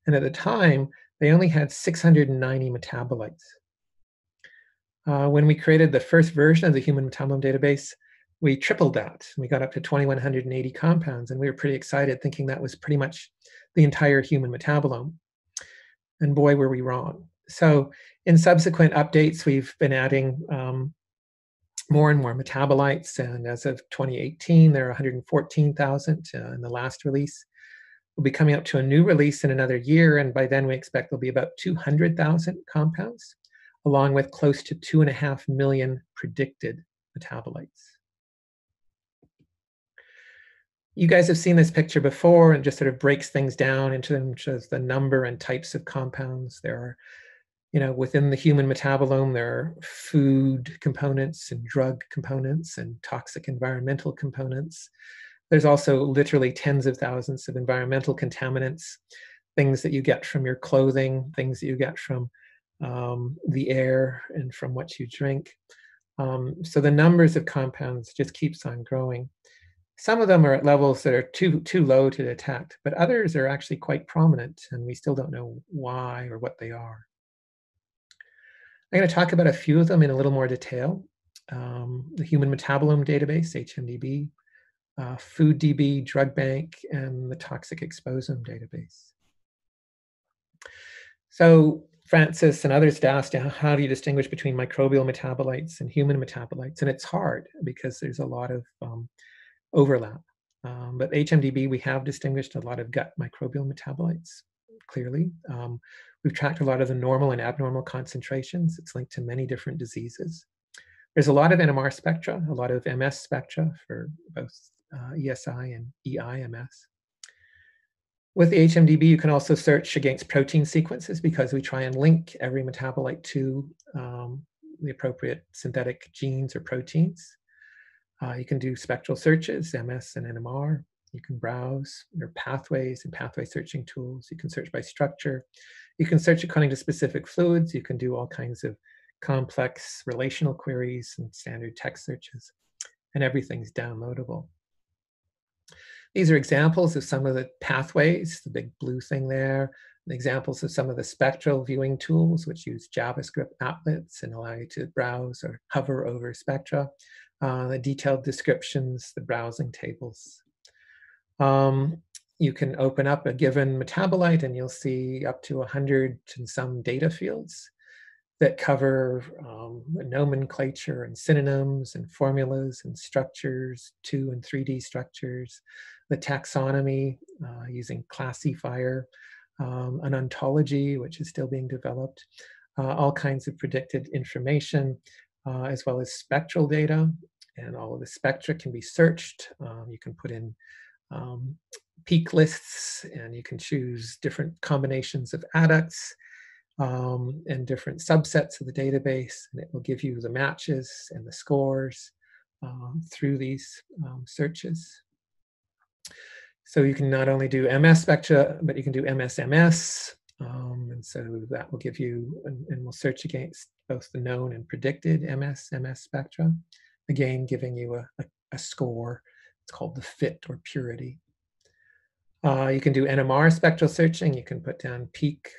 And at the time, they only had 690 metabolites. Uh, when we created the first version of the human metabolome database, we tripled that. We got up to 2,180 compounds, and we were pretty excited, thinking that was pretty much the entire human metabolome. And boy, were we wrong. So, in subsequent updates, we've been adding um, more and more metabolites, and as of 2018, there are 114,000 uh, in the last release. We'll be coming up to a new release in another year, and by then we expect there'll be about 200,000 compounds, along with close to two and a half million predicted metabolites. You guys have seen this picture before and just sort of breaks things down into the number and types of compounds. There are you know within the human metabolome there are food components and drug components and toxic environmental components. There's also literally tens of thousands of environmental contaminants things that you get from your clothing things that you get from um, the air and from what you drink um, so the numbers of compounds just keeps on growing some of them are at levels that are too too low to detect, but others are actually quite prominent, and we still don't know why or what they are. I'm going to talk about a few of them in a little more detail. Um, the Human Metabolome Database, HMDB, uh, FooDB, Drug Bank, and the Toxic Exposome Database. So Francis and others asked, how do you distinguish between microbial metabolites and human metabolites? And it's hard because there's a lot of um, overlap. Um, but HMDB, we have distinguished a lot of gut microbial metabolites, clearly. Um, we've tracked a lot of the normal and abnormal concentrations. It's linked to many different diseases. There's a lot of NMR spectra, a lot of MS spectra for both uh, ESI and EIMS. With the HMDB, you can also search against protein sequences because we try and link every metabolite to um, the appropriate synthetic genes or proteins. Uh, you can do spectral searches, MS and NMR. You can browse your pathways and pathway searching tools. You can search by structure. You can search according to specific fluids. You can do all kinds of complex relational queries and standard text searches, and everything's downloadable. These are examples of some of the pathways, the big blue thing there, examples of some of the spectral viewing tools, which use JavaScript applets and allow you to browse or hover over spectra uh, the detailed descriptions, the browsing tables. Um, you can open up a given metabolite and you'll see up to 100 and some data fields that cover um, nomenclature and synonyms and formulas and structures, 2 and 3D structures, the taxonomy uh, using ClassyFire, um, an ontology, which is still being developed, uh, all kinds of predicted information, uh, as well as spectral data and all of the spectra can be searched. Um, you can put in um, peak lists and you can choose different combinations of adducts um, and different subsets of the database and it will give you the matches and the scores um, through these um, searches. So you can not only do MS spectra, but you can do MSMS. Um, and so that will give you, and, and will search against both the known and predicted MS, MS spectra again giving you a, a, a score. It's called the fit or purity. Uh, you can do NMR spectral searching. You can put down peak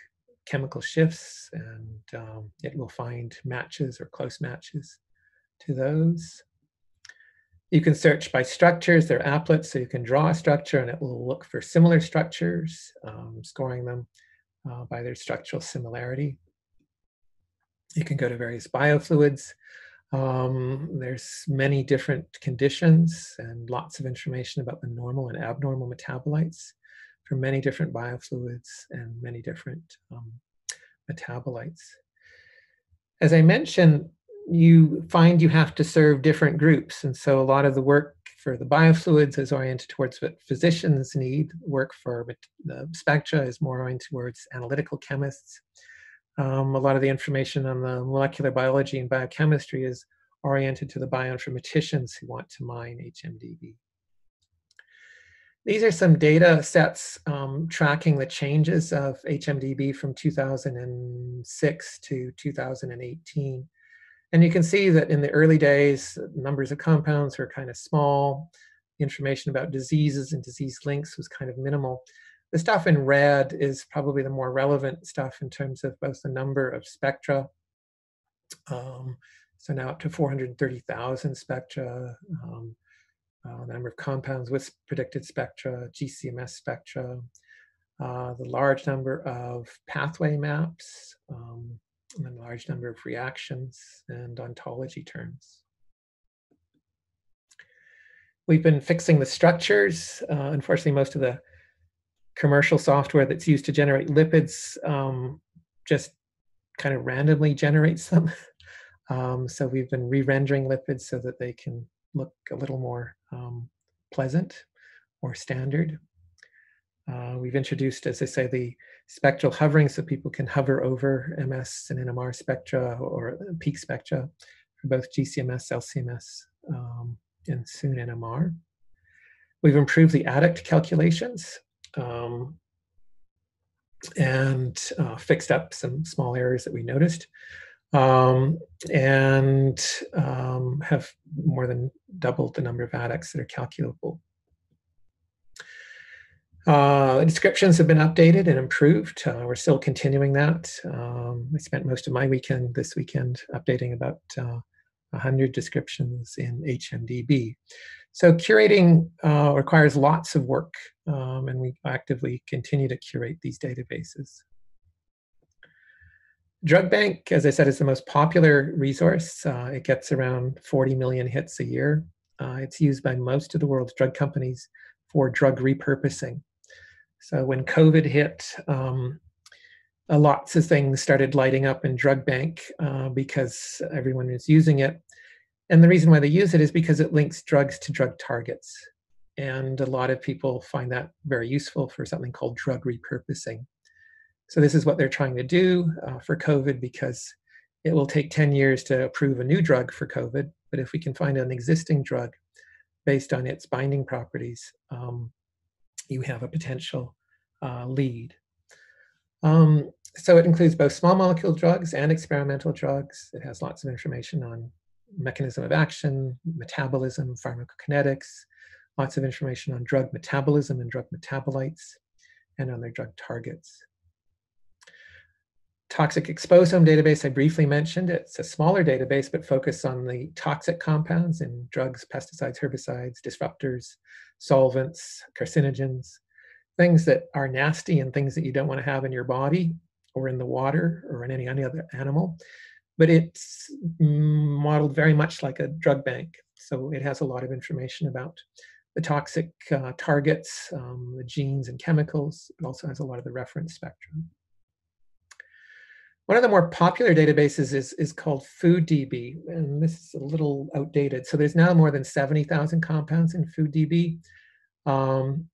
chemical shifts and um, it will find matches or close matches to those. You can search by structures, they're applets, so you can draw a structure and it will look for similar structures, um, scoring them uh, by their structural similarity. You can go to various biofluids um, there's many different conditions and lots of information about the normal and abnormal metabolites for many different biofluids and many different um, metabolites. As I mentioned, you find you have to serve different groups. And so a lot of the work for the biofluids is oriented towards what physicians need. Work for the spectra is more oriented towards analytical chemists. Um, a lot of the information on the molecular biology and biochemistry is oriented to the bioinformaticians who want to mine HMDB. These are some data sets um, tracking the changes of HMDB from 2006 to 2018. And you can see that in the early days, numbers of compounds were kind of small. Information about diseases and disease links was kind of minimal. The stuff in red is probably the more relevant stuff in terms of both the number of spectra. Um, so now up to 430,000 spectra, um, uh, the number of compounds with predicted spectra, GCMS spectra, uh, the large number of pathway maps, um, and a large number of reactions and ontology terms. We've been fixing the structures. Uh, unfortunately, most of the commercial software that's used to generate lipids um, just kind of randomly generates them. um, so we've been re-rendering lipids so that they can look a little more um, pleasant or standard. Uh, we've introduced, as I say, the spectral hovering so people can hover over MS and NMR spectra or peak spectra for both GCMS, LCMS, um, and soon NMR. We've improved the adduct calculations um, and uh, fixed up some small errors that we noticed um, and um, have more than doubled the number of adducts that are calculable. Uh, descriptions have been updated and improved. Uh, we're still continuing that. Um, I spent most of my weekend this weekend updating about uh, 100 descriptions in HMDB. So curating uh, requires lots of work, um, and we actively continue to curate these databases. Drug Bank, as I said, is the most popular resource. Uh, it gets around 40 million hits a year. Uh, it's used by most of the world's drug companies for drug repurposing. So when COVID hit, um, lots of things started lighting up in Drug Bank uh, because everyone is using it. And the reason why they use it is because it links drugs to drug targets. And a lot of people find that very useful for something called drug repurposing. So this is what they're trying to do uh, for COVID because it will take 10 years to approve a new drug for COVID. But if we can find an existing drug based on its binding properties, um, you have a potential uh, lead. Um, so it includes both small molecule drugs and experimental drugs. It has lots of information on mechanism of action, metabolism, pharmacokinetics, lots of information on drug metabolism and drug metabolites, and on their drug targets. Toxic exposome database, I briefly mentioned. It's a smaller database, but focused on the toxic compounds in drugs, pesticides, herbicides, disruptors, solvents, carcinogens, things that are nasty and things that you don't want to have in your body or in the water or in any, any other animal. But it's modeled very much like a drug bank. So it has a lot of information about the toxic uh, targets, um, the genes and chemicals. It also has a lot of the reference spectrum. One of the more popular databases is, is called FooDB, and this is a little outdated. So there's now more than 70,000 compounds in FooDB. Um,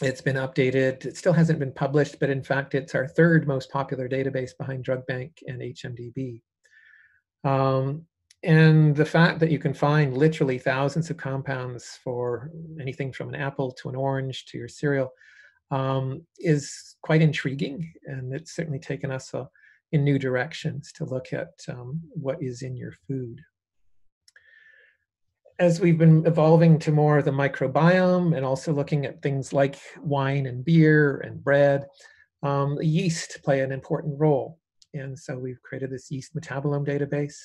it's been updated. It still hasn't been published, but in fact, it's our third most popular database behind DrugBank and HMDB. Um, and the fact that you can find literally thousands of compounds for anything from an apple to an orange to your cereal um, is quite intriguing. And it's certainly taken us a, in new directions to look at um, what is in your food. As we've been evolving to more of the microbiome and also looking at things like wine and beer and bread, um, yeast play an important role. And so we've created this yeast metabolome database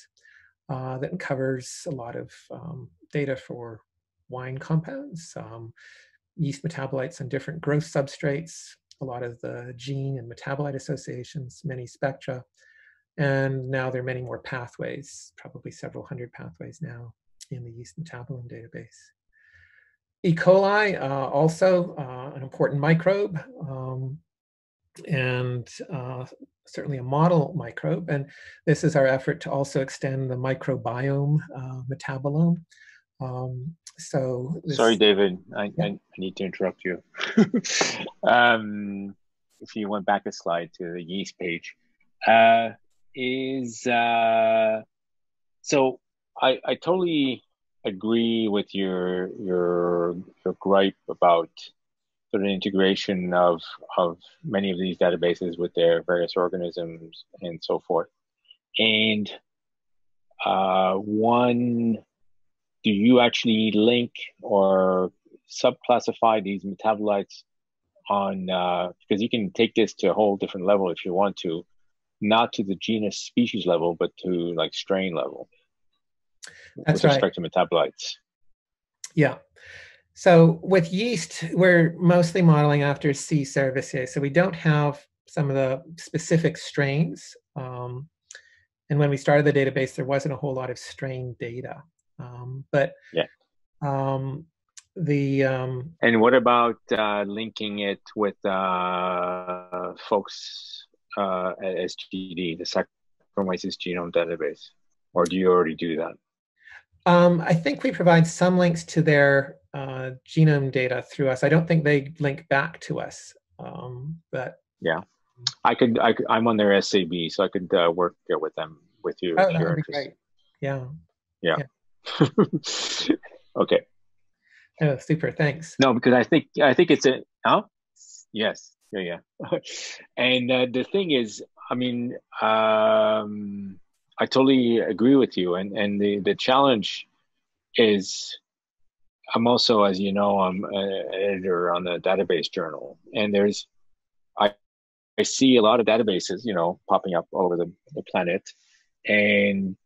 uh, that covers a lot of um, data for wine compounds, um, yeast metabolites on different growth substrates, a lot of the gene and metabolite associations, many spectra, and now there are many more pathways, probably several hundred pathways now in the yeast metabolome database. E. coli, uh, also uh, an important microbe, um, and uh, certainly a model microbe. And this is our effort to also extend the microbiome uh, metabolome Um, so this, sorry, David, I, yeah. I, need to interrupt you. um, if you went back a slide to the yeast page, uh, is uh, so I, I totally agree with your your your gripe about sort of integration of of many of these databases with their various organisms and so forth. And uh, one, do you actually link or subclassify these metabolites on uh, because you can take this to a whole different level if you want to, not to the genus species level, but to like strain level. That's with respect to metabolites. Yeah. So with yeast, we're mostly modeling after C. cerevisiae. So we don't have some of the specific strains. Um, and when we started the database, there wasn't a whole lot of strain data. Um, but yeah. Um, the um, and what about uh, linking it with uh, folks uh, at SGD, the Saccharomyces genome database, or do you already do that? Um, I think we provide some links to their uh, genome data through us. I don't think they link back to us, um, but yeah, I could. I could, I'm on their SAB, so I could uh, work with them with you. Oh, would be great. Yeah. Yeah. yeah. okay. Oh, super! Thanks. No, because I think I think it's a. Huh? Yes. Yeah. Yeah. and uh, the thing is, I mean, um, I totally agree with you. And and the the challenge is, I'm also, as you know, I'm an editor on the database journal, and there's, I I see a lot of databases, you know, popping up all over the, the planet, and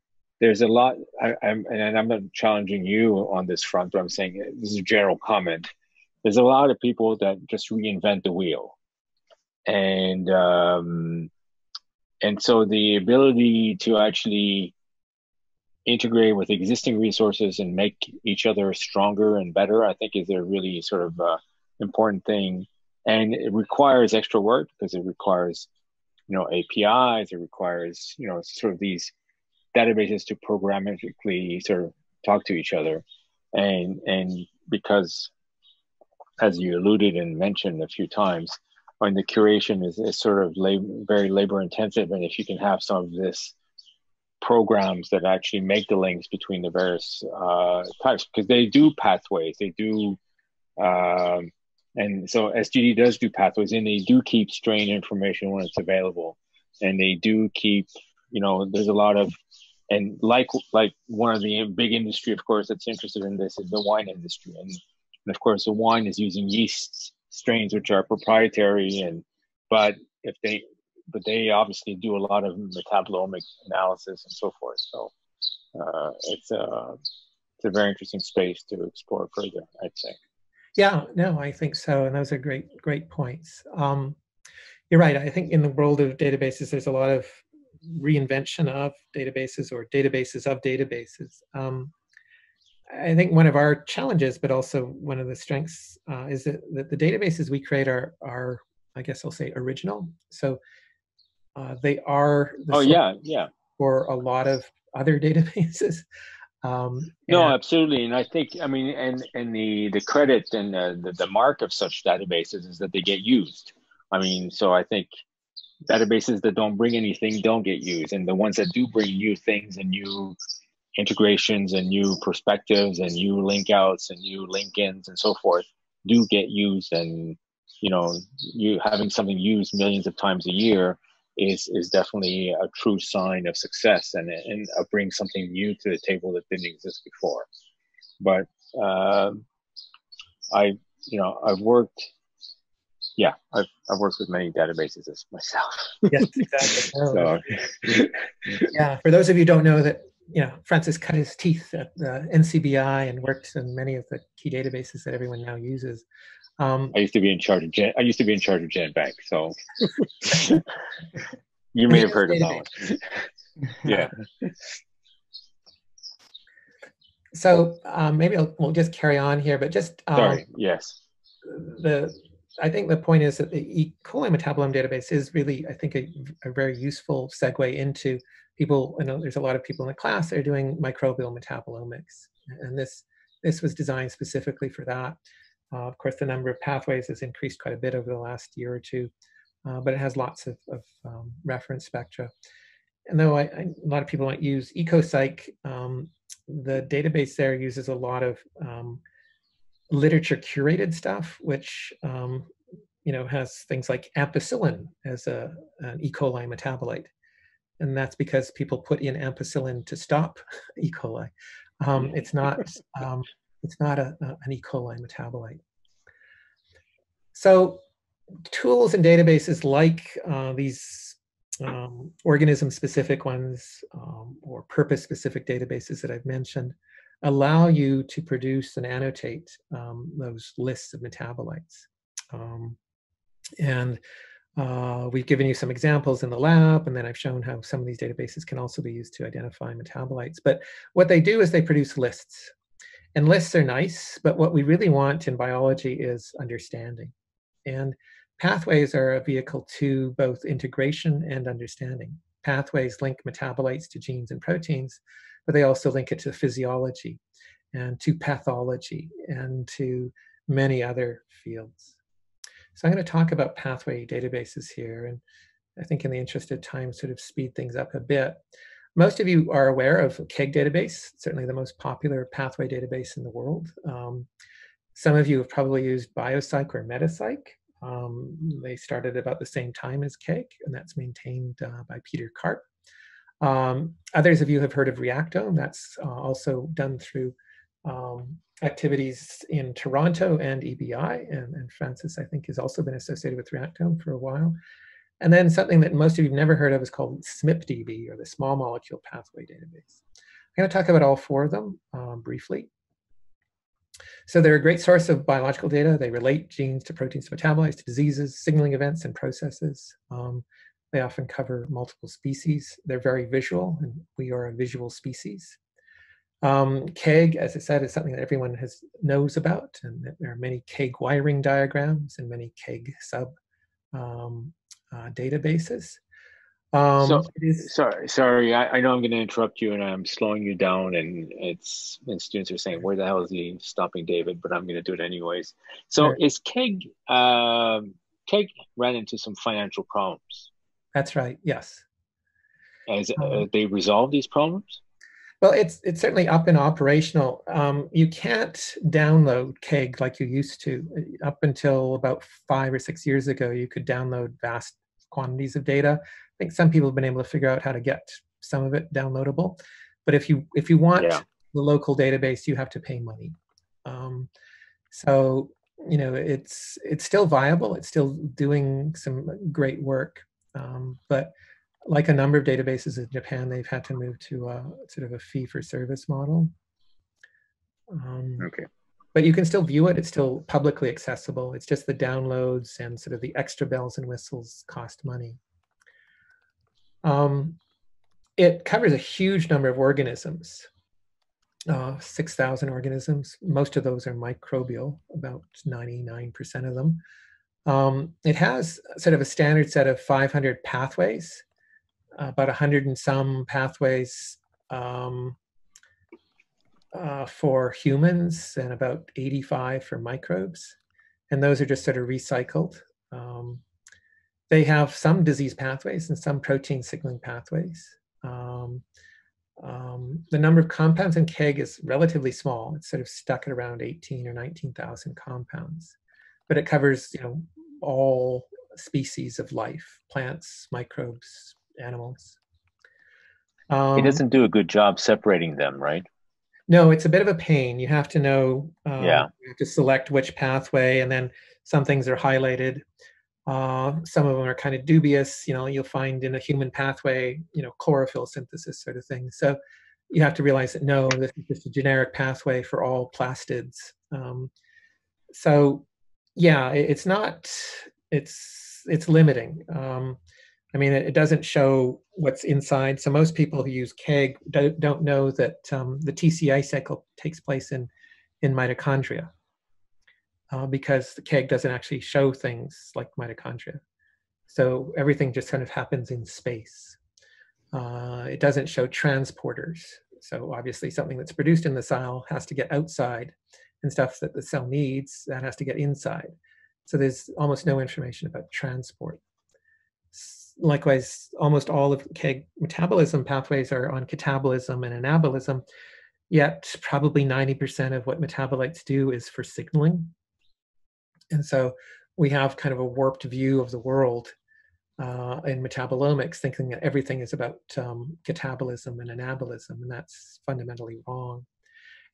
there's a lot. I, am and I'm not challenging you on this front, but I'm saying this is a general comment. There's a lot of people that just reinvent the wheel, and um, and so the ability to actually integrate with existing resources and make each other stronger and better, I think is a really sort of uh, important thing. And it requires extra work because it requires, you know, APIs. It requires, you know, sort of these databases to programmatically sort of talk to each other. And and because, as you alluded and mentioned a few times, when the curation is, is sort of labor, very labor intensive and if you can have some of this programs that actually make the links between the various uh, types because they do pathways they do um, and so sgd does do pathways and they do keep strain information when it's available and they do keep you know there's a lot of and like like one of the big industry of course that's interested in this is the wine industry. And, and of course the wine is using yeasts strains which are proprietary and but if they but they obviously do a lot of metabolomic analysis and so forth. So uh, it's a it's a very interesting space to explore further i'd say. Yeah no i think so. And those are great great points. Um, you're right. I think in the world of databases there's a lot of reinvention of databases or databases of databases um, I think one of our challenges, but also one of the strengths, uh, is that, that, the databases we create are, are, I guess I'll say, original. So uh, they are. The oh yeah, yeah. For a lot of other databases. Um, no, absolutely, and I think I mean, and and the the credit and the, the mark of such databases is that they get used. I mean, so I think databases that don't bring anything don't get used, and the ones that do bring new things and new integrations and new perspectives and new link outs and new link ins and so forth do get used. And you know you having something used millions of times a year is is definitely a true sign of success and and uh, bring something new to the table that didn't exist before. But uh, i you know i've worked yeah i've, I've worked with many databases myself yes exactly so. yeah for those of you who don't know that you know, Francis cut his teeth at the NCBI and worked in many of the key databases that everyone now uses. Um, I used to be in charge of Gen. I used to be in charge of GenBank, so you may have heard of that. yeah. So um, maybe I'll, we'll just carry on here, but just um, sorry. Yes. The I think the point is that the E. coli metabolome database is really, I think, a, a very useful segue into people, I know there's a lot of people in the class that are doing microbial metabolomics. And this this was designed specifically for that. Uh, of course, the number of pathways has increased quite a bit over the last year or two, uh, but it has lots of, of um, reference spectra. And though I, I, a lot of people don't use EcoCyc, um, the database there uses a lot of um, literature curated stuff, which um, you know has things like ampicillin as a, an E. coli metabolite, and that's because people put in ampicillin to stop E. coli. Um, it's not um, it's not a, a, an E. coli metabolite. So tools and databases like uh, these um, organism-specific ones um, or purpose-specific databases that I've mentioned allow you to produce and annotate um, those lists of metabolites. Um, and uh, we've given you some examples in the lab, and then I've shown how some of these databases can also be used to identify metabolites. But what they do is they produce lists. And lists are nice, but what we really want in biology is understanding. And pathways are a vehicle to both integration and understanding. Pathways link metabolites to genes and proteins, but they also link it to physiology and to pathology and to many other fields. So I'm going to talk about pathway databases here, and I think in the interest of time, sort of speed things up a bit. Most of you are aware of KEGG database, certainly the most popular pathway database in the world. Um, some of you have probably used BioCyc or MetaCyc. Um, they started about the same time as KEGG, and that's maintained uh, by Peter Karp. Um, others of you have heard of Reactome. That's uh, also done through um, activities in Toronto and EBI, and, and, Francis, I think, has also been associated with Reactome for a while. And then something that most of you have never heard of is called SMPDB, or the Small Molecule Pathway Database. I'm going to talk about all four of them um, briefly. So they're a great source of biological data. They relate genes to proteins to metabolites, to diseases, signaling events, and processes. Um, they often cover multiple species. They're very visual, and we are a visual species. Um, KEGG, as I said, is something that everyone has knows about, and there are many KEGG wiring diagrams and many KEGG sub um, uh, databases. Um, so, sorry, sorry. I, I know I'm going to interrupt you, and I'm slowing you down. And it's and students are saying, "Where the hell is he stopping David?" But I'm going to do it anyways. So, is KEGG um, KEGG ran into some financial problems? That's right. Yes. Uh, um, they resolved these problems? Well, it's it's certainly up and operational. Um, you can't download KEGG like you used to. Up until about five or six years ago, you could download vast quantities of data. I think some people have been able to figure out how to get some of it downloadable. But if you if you want yeah. the local database, you have to pay money. Um, so you know it's it's still viable. It's still doing some great work, um, but like a number of databases in Japan, they've had to move to a, sort of a fee for service model. Um, okay. But you can still view it. It's still publicly accessible. It's just the downloads and sort of the extra bells and whistles cost money. Um, it covers a huge number of organisms, uh, 6,000 organisms. Most of those are microbial, about 99% of them. Um, it has sort of a standard set of 500 pathways about 100 and some pathways um, uh, for humans and about 85 for microbes. And those are just sort of recycled. Um, they have some disease pathways and some protein signaling pathways. Um, um, the number of compounds in KEGG is relatively small. It's sort of stuck at around 18 or 19,000 compounds, but it covers, you know, all species of life, plants, microbes, animals. Um, he doesn't do a good job separating them, right? No, it's a bit of a pain. You have to know. Um, yeah. You have to select which pathway, and then some things are highlighted. Uh, some of them are kind of dubious. You know, you'll find in a human pathway, you know, chlorophyll synthesis sort of thing. So you have to realize that no, this is just a generic pathway for all plastids. Um, so yeah, it's not. It's it's limiting. Um, I mean, it, doesn't show what's inside. So most people who use KEGG don't, don't know that um, the TCI cycle takes place in, in mitochondria uh, because the KEGG doesn't actually show things like mitochondria. So everything just kind of happens in space. Uh, it doesn't show transporters. So obviously something that's produced in the cell has to get outside and stuff that the cell needs, that has to get inside. So there's almost no information about transport. Likewise, almost all of KEGG metabolism pathways are on catabolism and anabolism, yet probably 90% of what metabolites do is for signaling. And so we have kind of a warped view of the world uh, in metabolomics, thinking that everything is about um, catabolism and anabolism, and that's fundamentally wrong.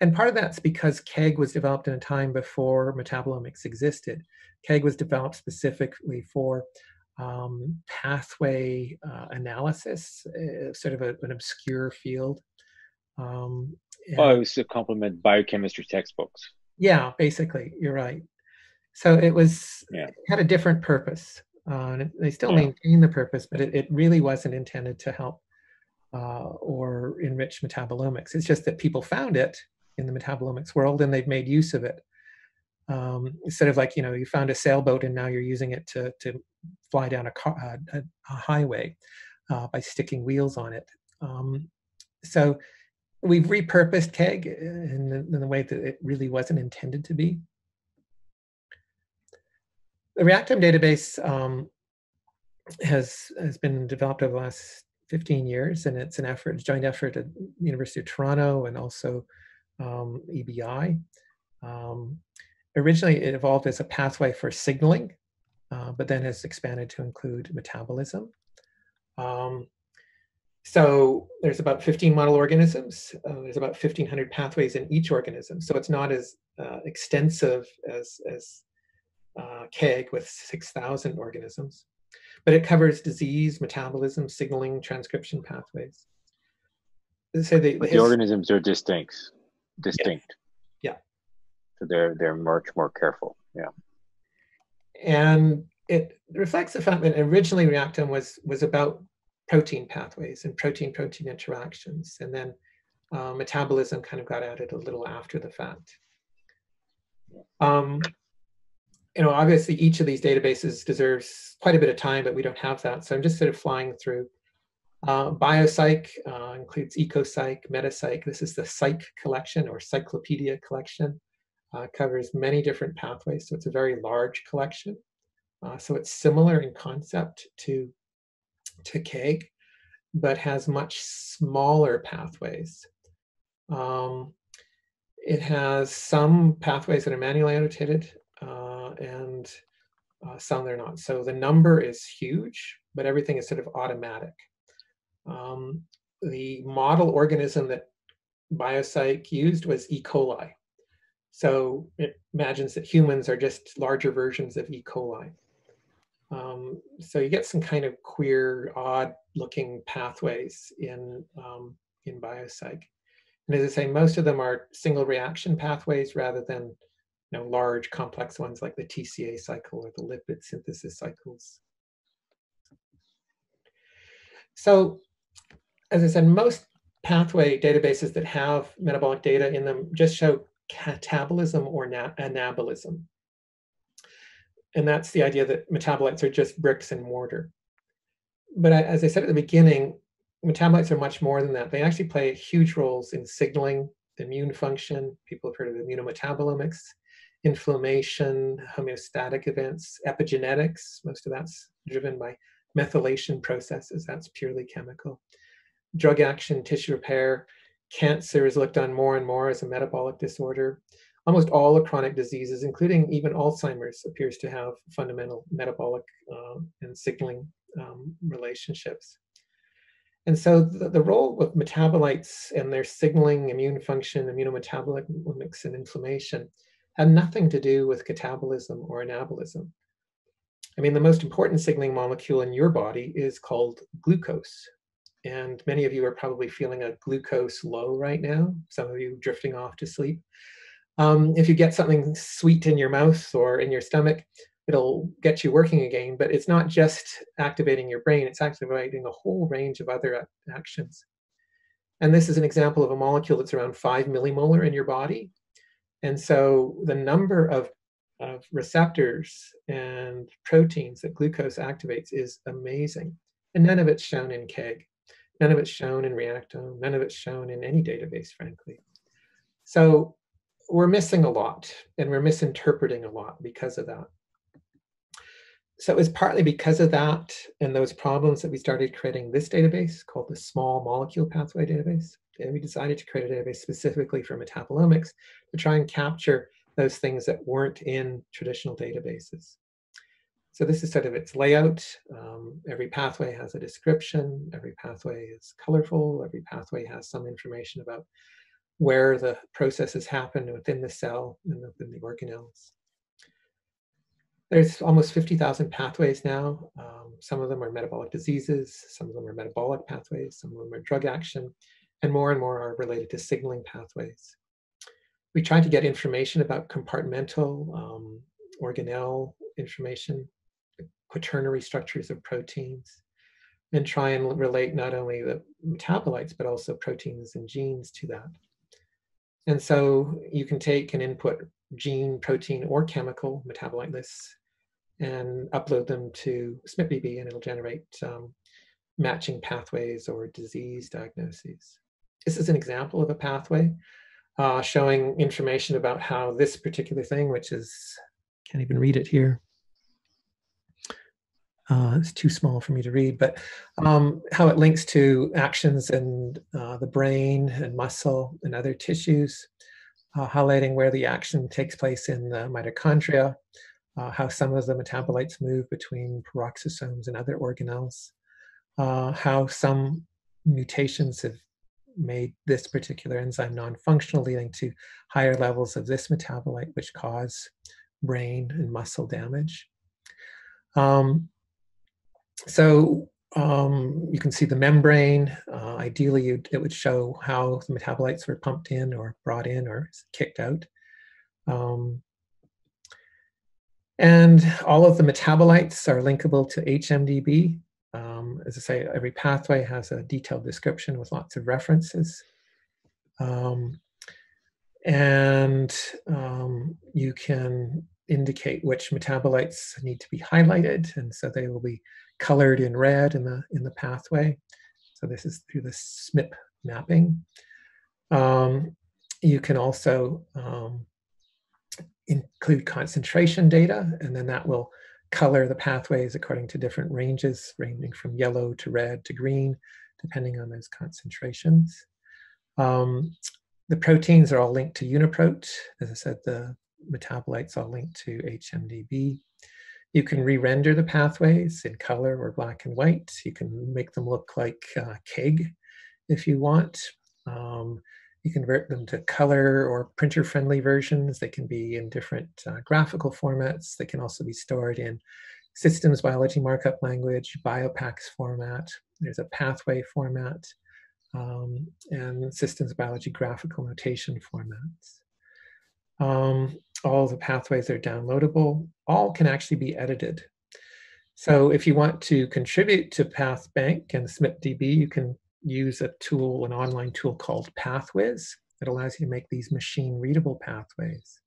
And part of that's because KEGG was developed in a time before metabolomics existed. KEGG was developed specifically for um, pathway uh, analysis, uh, sort of a, an obscure field. Um, oh, it was to complement biochemistry textbooks. Yeah, basically, you're right. So it was yeah. it had a different purpose. Uh, they still yeah. maintain the purpose, but it, it really wasn't intended to help uh, or enrich metabolomics. It's just that people found it in the metabolomics world and they've made use of it. Um, instead of like, you know, you found a sailboat and now you're using it to, to fly down a, car, a, highway uh, by sticking wheels on it. Um, so we've repurposed KEGG in the, in the way that it really wasn't intended to be. The Reactome database um, has has been developed over the last 15 years, and it's an effort, a joint effort at the University of Toronto and also um, EBI. Um, originally, it evolved as a pathway for signaling, uh, but then has expanded to include metabolism. Um, so there's about 15 model organisms. Uh, there's about 1,500 pathways in each organism. So it's not as uh, extensive as, as uh, KEGG with 6,000 organisms, but it covers disease, metabolism, signaling, transcription pathways. So the, the, the organisms are distinct, distinct. Yeah. yeah. So they're they're much more careful. Yeah. And it reflects the fact that originally Reactome was was about protein pathways and protein-protein interactions, and then uh, metabolism kind of got added a little after the fact. Um, you know, obviously each of these databases deserves quite a bit of time, but we don't have that. So I'm just sort of flying through. Uh, BioCyc uh, includes EcoCyc, MetaCyc. This is the Cyc collection or Cyclopedia collection. Uh, covers many different pathways, so it's a very large collection. Uh, so it's similar in concept to, to KEGG, but has much smaller pathways. Um, it has some pathways that are manually annotated, uh, and some they're not. So the number is huge, but everything is sort of automatic. Um, the model organism that BioCyc used was E. coli. So it imagines that humans are just larger versions of E. coli. Um, so you get some kind of queer, odd-looking pathways in um, in BioCyc. And as I say, most of them are single reaction pathways rather than you know, large complex ones like the TCA cycle or the lipid synthesis cycles. So as I said, most pathway databases that have metabolic data in them just show catabolism or anabolism. And that's the idea that metabolites are just bricks and mortar. But as I said at the beginning, metabolites are much more than that. They actually play huge roles in signaling, immune function. People have heard of immunometabolomics, inflammation, homeostatic events, epigenetics, most of that's driven by methylation processes, that's purely chemical. Drug action, tissue repair, cancer is looked on more and more as a metabolic disorder. Almost all the chronic diseases, including even Alzheimer's, appears to have fundamental metabolic uh, and signaling um, relationships. And so the, the, role of metabolites and their signaling, immune function, immunometabolics, and inflammation had nothing to do with catabolism or anabolism. I mean, the most important signaling molecule in your body is called glucose. And many of you are probably feeling a glucose low right now, some of you drifting off to sleep. Um, if you get something sweet in your mouth or in your stomach, it'll get you working again, but it's not just activating your brain, it's activating a whole range of other actions. And this is an example of a molecule that's around five millimolar in your body. And so the number of, of receptors and proteins that glucose activates is amazing. And none of it's shown in KEGG. None of it's shown in Reactome. None of it's shown in any database, frankly. So we're missing a lot and we're misinterpreting a lot because of that. So it was partly because of that and those problems that we started creating this database called the Small Molecule Pathway Database. And we decided to create a database specifically for metabolomics to try and capture those things that weren't in traditional databases. So this is sort of its layout. Um, every pathway has a description. Every pathway is colorful. Every pathway has some information about where the processes happen within the cell and within the organelles. There's almost 50,000 pathways now. Um, some of them are metabolic diseases, some of them are metabolic pathways, some of them are drug action, and more and more are related to signaling pathways. We tried to get information about compartmental um, organelle information, quaternary structures of proteins, and try and relate not only the metabolites, but also proteins and genes to that. And so you can take an input gene, protein, or chemical metabolite lists and upload them to SMPDB and it'll generate um, matching pathways or disease diagnoses. This is an example of a pathway uh, showing information about how this particular thing, which is, can't even read it here, uh, it's too small for me to read, but um, how it links to actions in uh, the brain and muscle and other tissues, uh, highlighting where the action takes place in the mitochondria, uh, how some of the metabolites move between peroxisomes and other organelles, uh, how some mutations have made this particular enzyme non-functional, leading to higher levels of this metabolite, which cause brain and muscle damage. Um, so um, you can see the membrane. Uh, ideally, it would show how the metabolites were pumped in or brought in or kicked out. Um, and all of the metabolites are linkable to HMDB. Um, as I say, every pathway has a detailed description with lots of references. Um, and um, you can indicate which metabolites need to be highlighted, and so they will be colored in red in the in the pathway. So this is through the SMIP mapping. Um, you can also um, include concentration data, and then that will color the pathways according to different ranges, ranging from yellow to red to green, depending on those concentrations. Um, the proteins are all linked to UniProt. As I said, the metabolites all linked to HMDB. You can re-render the pathways in color or black and white. You can make them look like uh, KEGG if you want. Um, you convert them to color or printer-friendly versions. They can be in different uh, graphical formats. They can also be stored in systems biology markup language, BioPax format. There's a pathway format, um, and systems biology graphical notation formats. Um, all the pathways are downloadable. All can actually be edited. So if you want to contribute to PathBank and SMPDB, you can use a tool, an online tool called PathWhiz that allows you to make these machine readable pathways.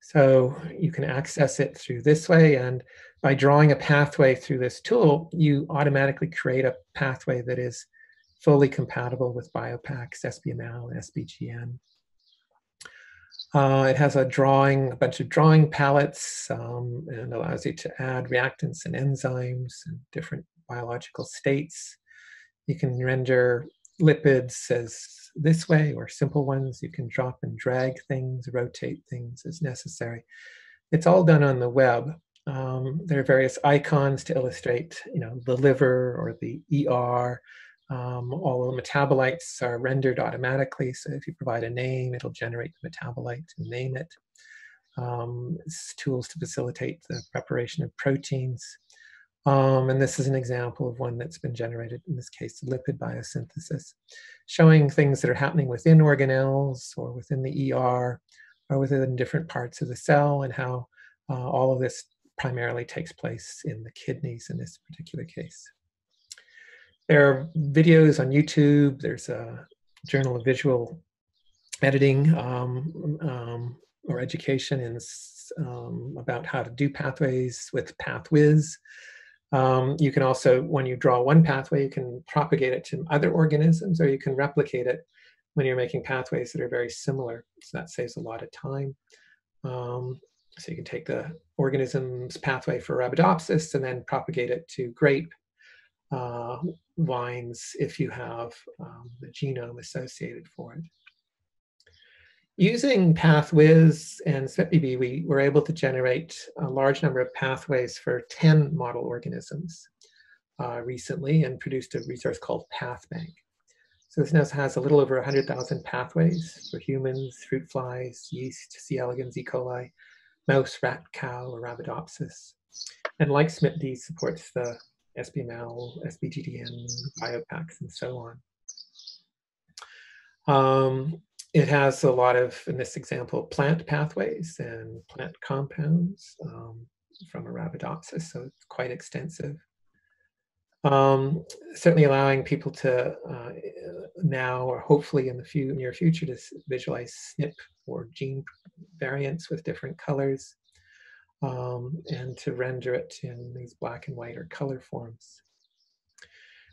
So you can access it through this way. And by drawing a pathway through this tool, you automatically create a pathway that is fully compatible with BioPax, SBML, SBGN. Uh, it has a drawing, a bunch of drawing palettes um, and allows you to add reactants and enzymes and different biological states. You can render lipids as this way or simple ones. You can drop and drag things, rotate things as necessary. It's all done on the web. Um, there are various icons to illustrate, you know, the liver or the ER, um, all the metabolites are rendered automatically. So if you provide a name, it'll generate the metabolite and name it. Um, tools to facilitate the preparation of proteins. Um, and this is an example of one that's been generated, in this case, lipid biosynthesis, showing things that are happening within organelles or within the ER or within different parts of the cell and how uh, all of this primarily takes place in the kidneys in this particular case. There are videos on YouTube. There's a Journal of Visual Editing um, um, or Education in, um, about how to do pathways with PathWhiz. Um, you can also, when you draw one pathway, you can propagate it to other organisms or you can replicate it when you're making pathways that are very similar. So that saves a lot of time. Um, so you can take the organism's pathway for Arabidopsis and then propagate it to grape uh, vines if you have um, the genome associated for it. Using PathWhiz and SMPDB, we were able to generate a large number of pathways for 10 model organisms uh, recently and produced a resource called PathBank. So this now has a little over 100,000 pathways for humans, fruit flies, yeast, C. elegans, E. coli, mouse, rat, cow, Arabidopsis. And like SNPD supports the SBML, SBGDN, BioPax, and so on. Um, it has a lot of, in this example, plant pathways and plant compounds um, from Arabidopsis, so it's quite extensive. Um, certainly allowing people to uh, now or hopefully in the few, near future to visualize SNP or gene variants with different colors um, and to render it in these black and white or color forms.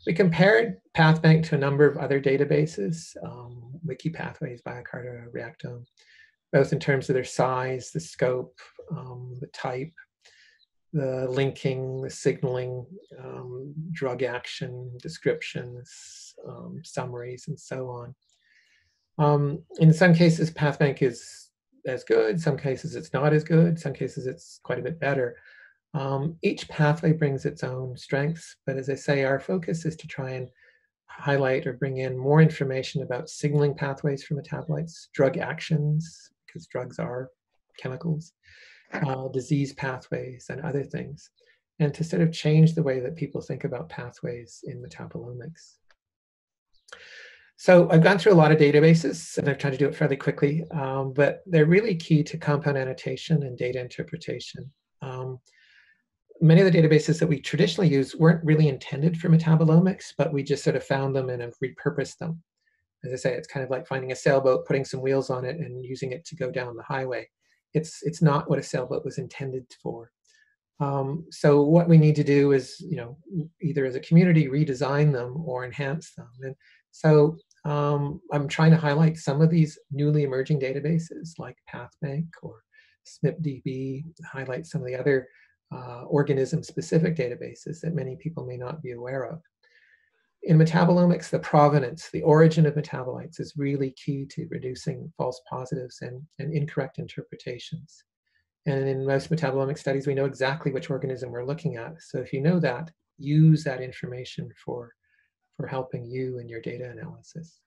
We compared PathBank to a number of other databases, um, WikiPathways, Biocarta, Reactome, both in terms of their size, the scope, um, the type, the linking, the signaling, um, drug action, descriptions, um, summaries, and so on. Um, in some cases, PathBank is as good, some cases it's not as good, some cases it's quite a bit better. Um, each pathway brings its own strengths, but as I say, our focus is to try and highlight or bring in more information about signaling pathways for metabolites, drug actions, because drugs are chemicals, uh, disease pathways, and other things, and to sort of change the way that people think about pathways in metabolomics. So I've gone through a lot of databases and I've tried to do it fairly quickly, um, but they're really key to compound annotation and data interpretation. Um, many of the databases that we traditionally use weren't really intended for metabolomics, but we just sort of found them and have repurposed them. As I say, it's kind of like finding a sailboat, putting some wheels on it, and using it to go down the highway. It's it's not what a sailboat was intended for. Um, so what we need to do is, you know, either as a community redesign them or enhance them. And so um, I'm trying to highlight some of these newly emerging databases like PathBank or SMPDB, highlight some of the other uh, organism-specific databases that many people may not be aware of. In metabolomics, the provenance, the origin of metabolites is really key to reducing false positives and, and incorrect interpretations. And in most metabolomic studies, we know exactly which organism we're looking at. So if you know that, use that information for, for helping you in your data analysis.